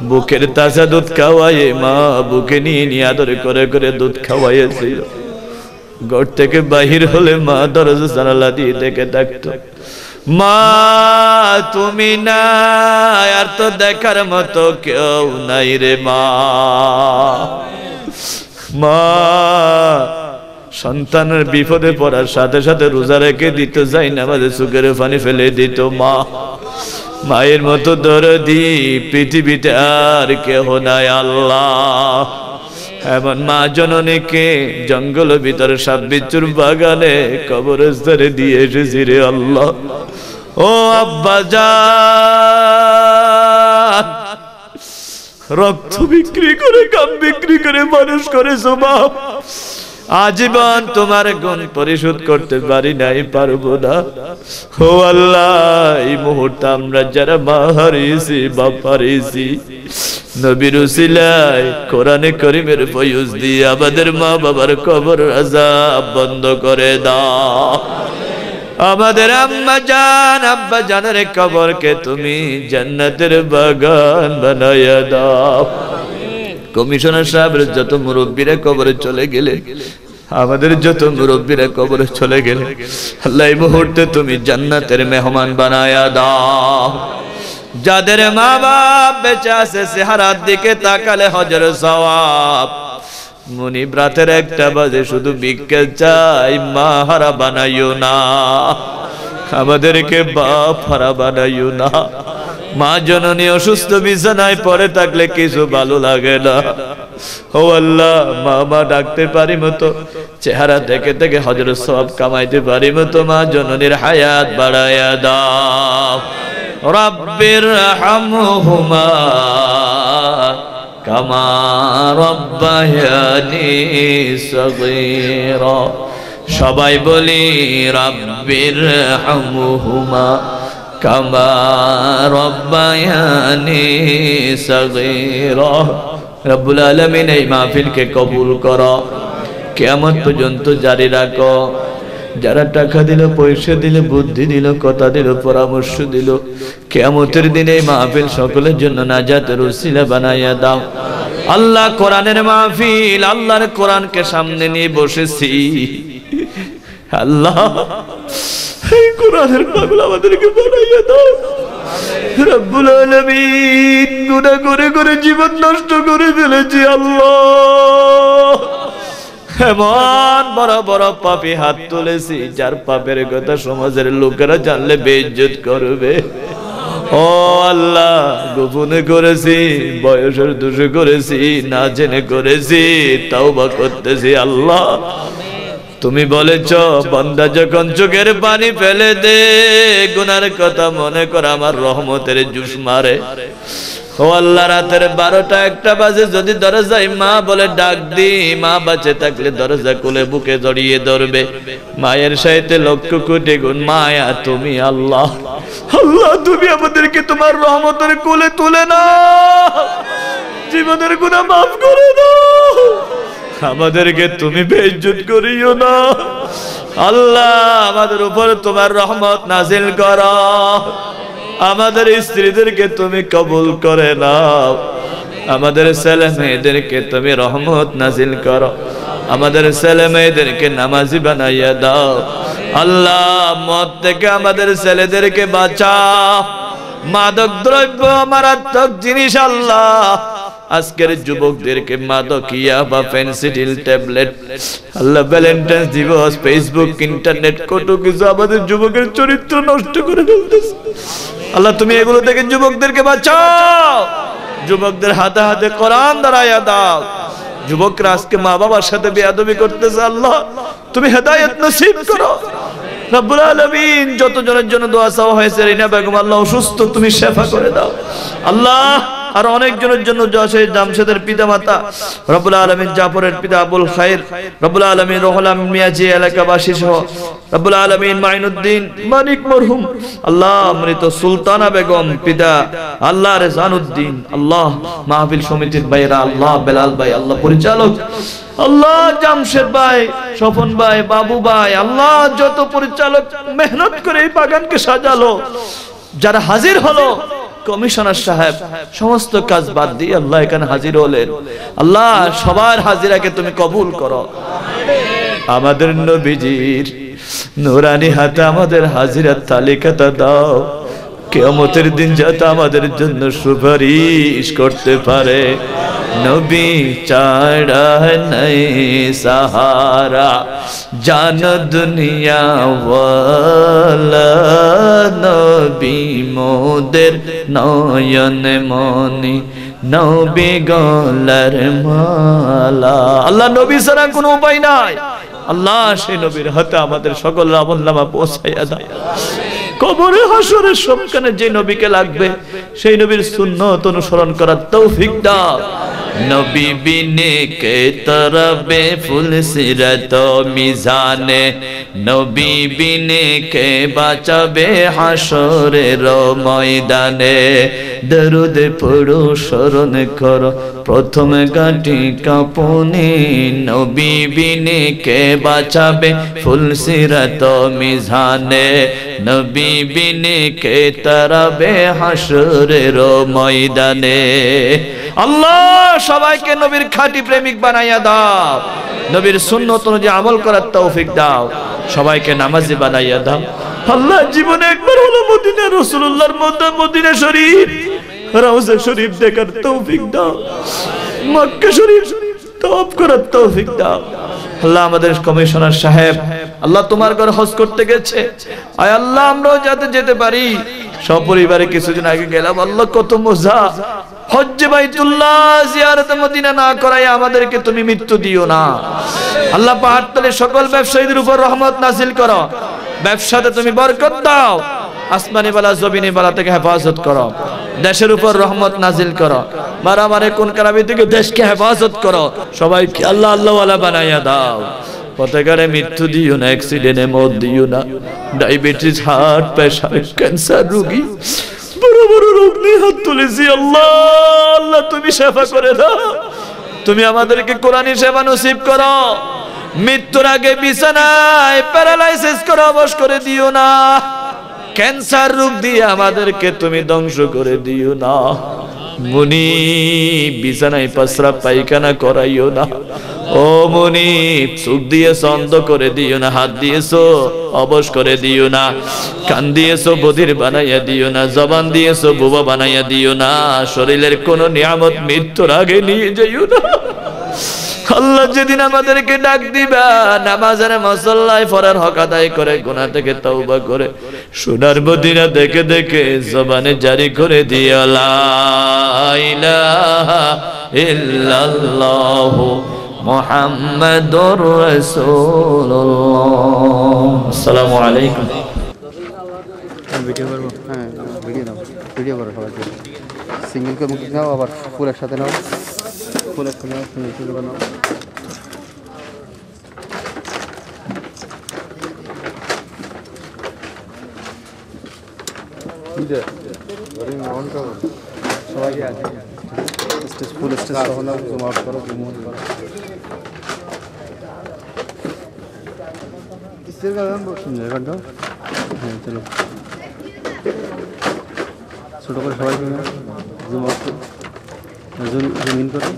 বুকের তাজা দুধ খাওয়াইয়ে মা বুকে নিয়ে নিয়ে আদরে করে করে দুধ খাওয়াইয়েছিল। ঘর থেকে বাহির হলে মা দরজা জানালা দিয়ে দেখে থাকতো মা, তুমি না আর তো দেখার মতো কেউ নাই রে মা। মা সন্তানের বিপদে পড়ার সাথে সাথে রোজা রেখে দিত যাই না আমাদের সুখের পানি ফেলে দিত মা। মায়ের মতো দরদি পৃথিবীতে আর কেহ নাই, আল্লাহ। এমন মা জননীকে জঙ্গল ভিতরে সাপ বিচ্ছুর বাগানে কবরস্থানে দিয়ে এসেছি রে আল্লাহ। ও আব্বা যা রক্ত বিক্রি করে কাম বিক্রি করে মানুষ করেছ বাপ আজীবন তোমার গুণ পরিশোধ করতে পারি নাই পারব না। ও আল্লাহ এই মুহূর্তে আমরা যারা মা হারিয়েছি বাপ হারিয়েছি নবীর উসিলায় কোরআনে করিমের ফয়ুজ দিয়ে আমাদের মা বাবার কবর আজাব বন্ধ করে দাও। আমাদের আম্মা জান আব্বা জানের কবরকে তুমি জান্নাতের বাগান বানাইয়া দাও। কমিশনার সাহেবের যত মুরব্বীরা কবরে চলে গেলে, আমাদের যত মুরব্বীরা কবরে চলে গেলে, আল্লাহ এই মুহূর্তে তুমি জান্নাতের মেহমান বানায়া দাও। যাদের মা বাপ বেঁচে আছে, চেহারার দিকে তাকালে হজর সওয়াব। মুনিব রাতের একটা বাজে শুধু বিকেল চাই, মা হারা বানাইও না। আমাদেরকে বাপ হারা বানাইও না। মা জননী অসুস্থ, বিছানায় পরে থাকলে কিছু ভালো লাগে না। ও আল্লাহ, মা মা ডাকতে পারি মতো, চেহারা দেখে দেখে হজর সব কামাইতে পারি মতো, মা জননীর হায়াত বাড়াইয়া দাও। রব্বির হামহুমা কামা রব্বায়ানি সগীরা। সবাই বলি, রব্বির হামহুমা কামা রব্বায়ানি সগীরা রব্বুল আলামিন এই মাহফিলকে কবুল করো। কিয়ামত পর্যন্ত জারি রাখো। যারা টাকা দিল, পয়সা দিল, বুদ্ধি দিল, কথা দিল, পরামর্শ দিল কেমতের দিনে এই মাহফিল সকলের জন্য নাজাতের উসিলা বানাইয়া দাও। আল্লাহ কোরআনের মাহফিল, আল্লাহর কোরআনকে সামনে নিয়ে বসেছি। আল্লাহ। এই কোরআনের পাগল আমাদেরকে বানাইয়া দাও। করে করে জীবন নষ্ট করে ফেলেছি আল্লাহ। এমন বড় বড় পাপি হাত তুলেছি, যার পাপের কথা সমাজের লোকেরা জানলে বেইজ্জত করবে। ও আল্লাহ, গোপনে করেছি, বয়সের দোষে করেছি, না জেনে করেছি তাও বা করতেছি আল্লাহ। তুমি বলেছ, বন্দা যখন চোখের পানি ফেলে দে, গুনার কথা মনে কর, আমার রহমতের জুস মারে। ও আল্লাহ, রাতের বারোটা একটা বাজে, যদি দরজায় মা বলে ডাক দি, মা বাঁচে থাকলে দরজা খুলে বুকে জড়িয়ে ধরবে। মায়ের সাথে লক্ষ কোটি গুণ মায়া তুমি আল্লাহ। আল্লাহ, তুমি আমাদেরকে তোমার রহমতের কোলে তুলে না জীবনের গুণা মাফ করে দাও। আমাদেরকে তুমি বেজ্জত করিও না। আল্লাহ আমাদের উপর তোমার রহমত নাজিল কর। আমাদের স্ত্রীদেরকে তুমি কবুল করে নাও। আমাদের ছেলে মেয়েদেরকে তুমি রহমত নাজিল করো। আমাদের ছেলে মেয়েদেরকে নামাজি বানাইয়া দাও। আল্লাহ, মদ থেকে আমাদের ছেলেদেরকে বাঁচাও। মাদক দ্রব্য মারাত্মক জিনিস আল্লাহ। আজকের যুবকদেরকে মাদকিয়া বা পেন্সিডিল ট্যাবলেট আল্লাহ ভ্যালেন্টাইন্স দিবস ফেসবুক ইন্টারনেট কত কিছু আমাদের যুবকের চরিত্র নষ্ট করে ফেলতেছে। আল্লাহ, তুমি এগুলো থেকে যুবকদেরকে বাঁচাও। যুবকদের হাতে হাতে কোরআন দাঁড়াইয়া দাও। যুবকরা আজকে মা বাবার সাথে বেয়াদবি করতেছে, আল্লাহ, তুমি হেদায়েত নসিব করো। রব্বুল আলামিন যত জনের জন্য দোয়া চাওয়া হয়েছে, রিনা বেগম, আল্লাহ, অসুস্থ, তুমি শেফা করে দাও। আল্লাহ আর অনেকজনের জন্য জশে জামশেদের পিতা মাতা রব্বুল আলমিন জাফরের পিতা আবুল খায়ের রব্বুল আলমিন রহল আমিন মিয়াজি এলাকাবাসী সহ রব্বুল আলমিন মাইনুদ্দিন মানিক মরহুম, আল্লাহ মৃত সুলতানা বেগম পিতা আল্লাহ রেজানুদ্দিন, আল্লাহ মাহফিল সমিতির ভাইরা আল্লাহ বেলাল ভাই, আল্লাহ পরিচালক, আল্লাহ জামশেদ ভাই, স্বপন ভাই, বাবু ভাই, আল্লাহ যত পরিচালক, মেহনত করে এই বাগানকে সাজালো। যারা হাজির হলো কমিশনার সাহেব, সমস্ত কাজ বাদ দিয়ে আল্লাহ এখানে হাজির হলেন। আল্লাহ, সবার হাজিরাকে তুমি কবুল করো। আমাদের নবীজির নুরানি হাতে আমাদের হাজিরার তালিকাটা দাও। কেমতের দিন যাতে আমাদের জন্য সুপারিশ করতে পারে। নবী চাড়া নাই সাহারা, জান দুনিয়া নবী মোদের নয়ন মনি, নবী গলার মালা। আল্লাহ নবী ছাড়া কোনো উপায় নাই। আল্লাহ সেই নবীর হাতে আমাদের সকল আমল নামা পৌঁছাইয়া দেয় কবরে হাসরের সবখানে যে নবীকে লাগবে, সেই নবীর সুন্নত অনুসরণ করার তৌফিক দাও নবী বিনে কে তরবে ফুল সিরত মিজানে, নবী বিনে কে বাঁচাবে হাসরের ময়দানে। দরুদ পড়ো, স্মরণ করো, প্রথম গাঁটি কাপুনি, নবী বিনে কে বাঁচাবে ফুল সিরত মিজানে। নবী বিনে কে তারাবে হাসরের ময়দানে। আল্লাহ, সবাইকে নবীর খাঁটি প্রেমিক বানাইয়া দাও। নবীর সুন্নত অনুযায়ী আমল করার তৌফিক দাও। সবাইকে নামাজি বানাইয়া দাও। আল্লাহ, জীবনে একবার হলো মদিনা রসুল্লাহর মধ্যে মদিনা শরীফ। রাউজা শরীফ দেখার তৌফিক দাও। মক্কা শরীফ তওয়াব করার তৌফিক দাও। আল্লাহ আমাদের কমিশনার সাহেব আল্লাহ তোমার ঘরে হজ করতে গেছে। আয় আল্লাহ, আমরাও যাতে যেতে পারি। সপরিবারে কিছুদিন আগে গেলাম, আল্লাহ কত মজা। তুমি মৃত্যু দিও না। আল্লাহ সকল ব্যবসায়ীদের উপর রহমত করো। ব্যবসাতে তুমি আসমানি বালা থেকে হেফাজত করো। দেশের উপর রহমত নাজিল করো। মারামারে কোন কারাবি থেকে দেশকে হেফাজত করো। সবাইকে আল্লাহ আল্লাহ বানাইয়া দাও। পথেকারে মৃত্যু দিও না অ্যাক্সিডেন্টে মত দিও না। ডায়াবেটিস হার্ট প্রেশার ক্যান্সার রোগী। বড় বড় রোগ নিয়ে হাত তুলেছি, আল্লাহ আল্লাহ, তুমি সেবা করে দাও। তুমি আমাদেরকে কোরআনী সেবা নসিব করো। মৃত্যুর আগে বিছানায় প্যারালাইসিস করে অবশ করে দিও না। ক্যান্সার রোগ দিয়ে আমাদেরকে তুমি ধ্বংস করে দিও না। মুনি, বিছানায় পাসরা পায়খানা করাইও না। ও মুনি চোখ দিয়েছ অন্ধ করে দিও না, হাত দিয়েছ, অবশ করে দিও না, কান দিয়েছ, বধির বানাইয়া দিও না, জবান দিয়েছ, বুবা বানাইয়া দিও না, শরীরের কোন নিয়ামত মৃত্যুর আগে নিয়ে যাইও না। আল্লাহ যেদিন আমাদেরকে ডাক দিবা, নামাজের মসল্লায় ফরার হক আদায় করে, গুনাহ থেকে তওবা করে সোনার মদিনা দেখে দেখে জবানে জারি করে ইল্লাল্লাহু মুহাম্মাদুর রাসূলুল্লাহ। আসসালামু ভিডিও হ্যাঁ নাও আবার নাও। নাও সিঙ্গেল সিঙ্গেল নাও সবাইকে স্টেজ ফুল স্টেজ সহ নাও জুম আউট করো জুম আউট করো। হ্যাঁ ছোটো করে সবাই zoom out zoom zoom in করো।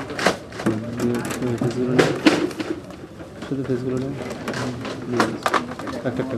ফেসগুলো নেই শুধু ফেসগুলো নেই একটা একটা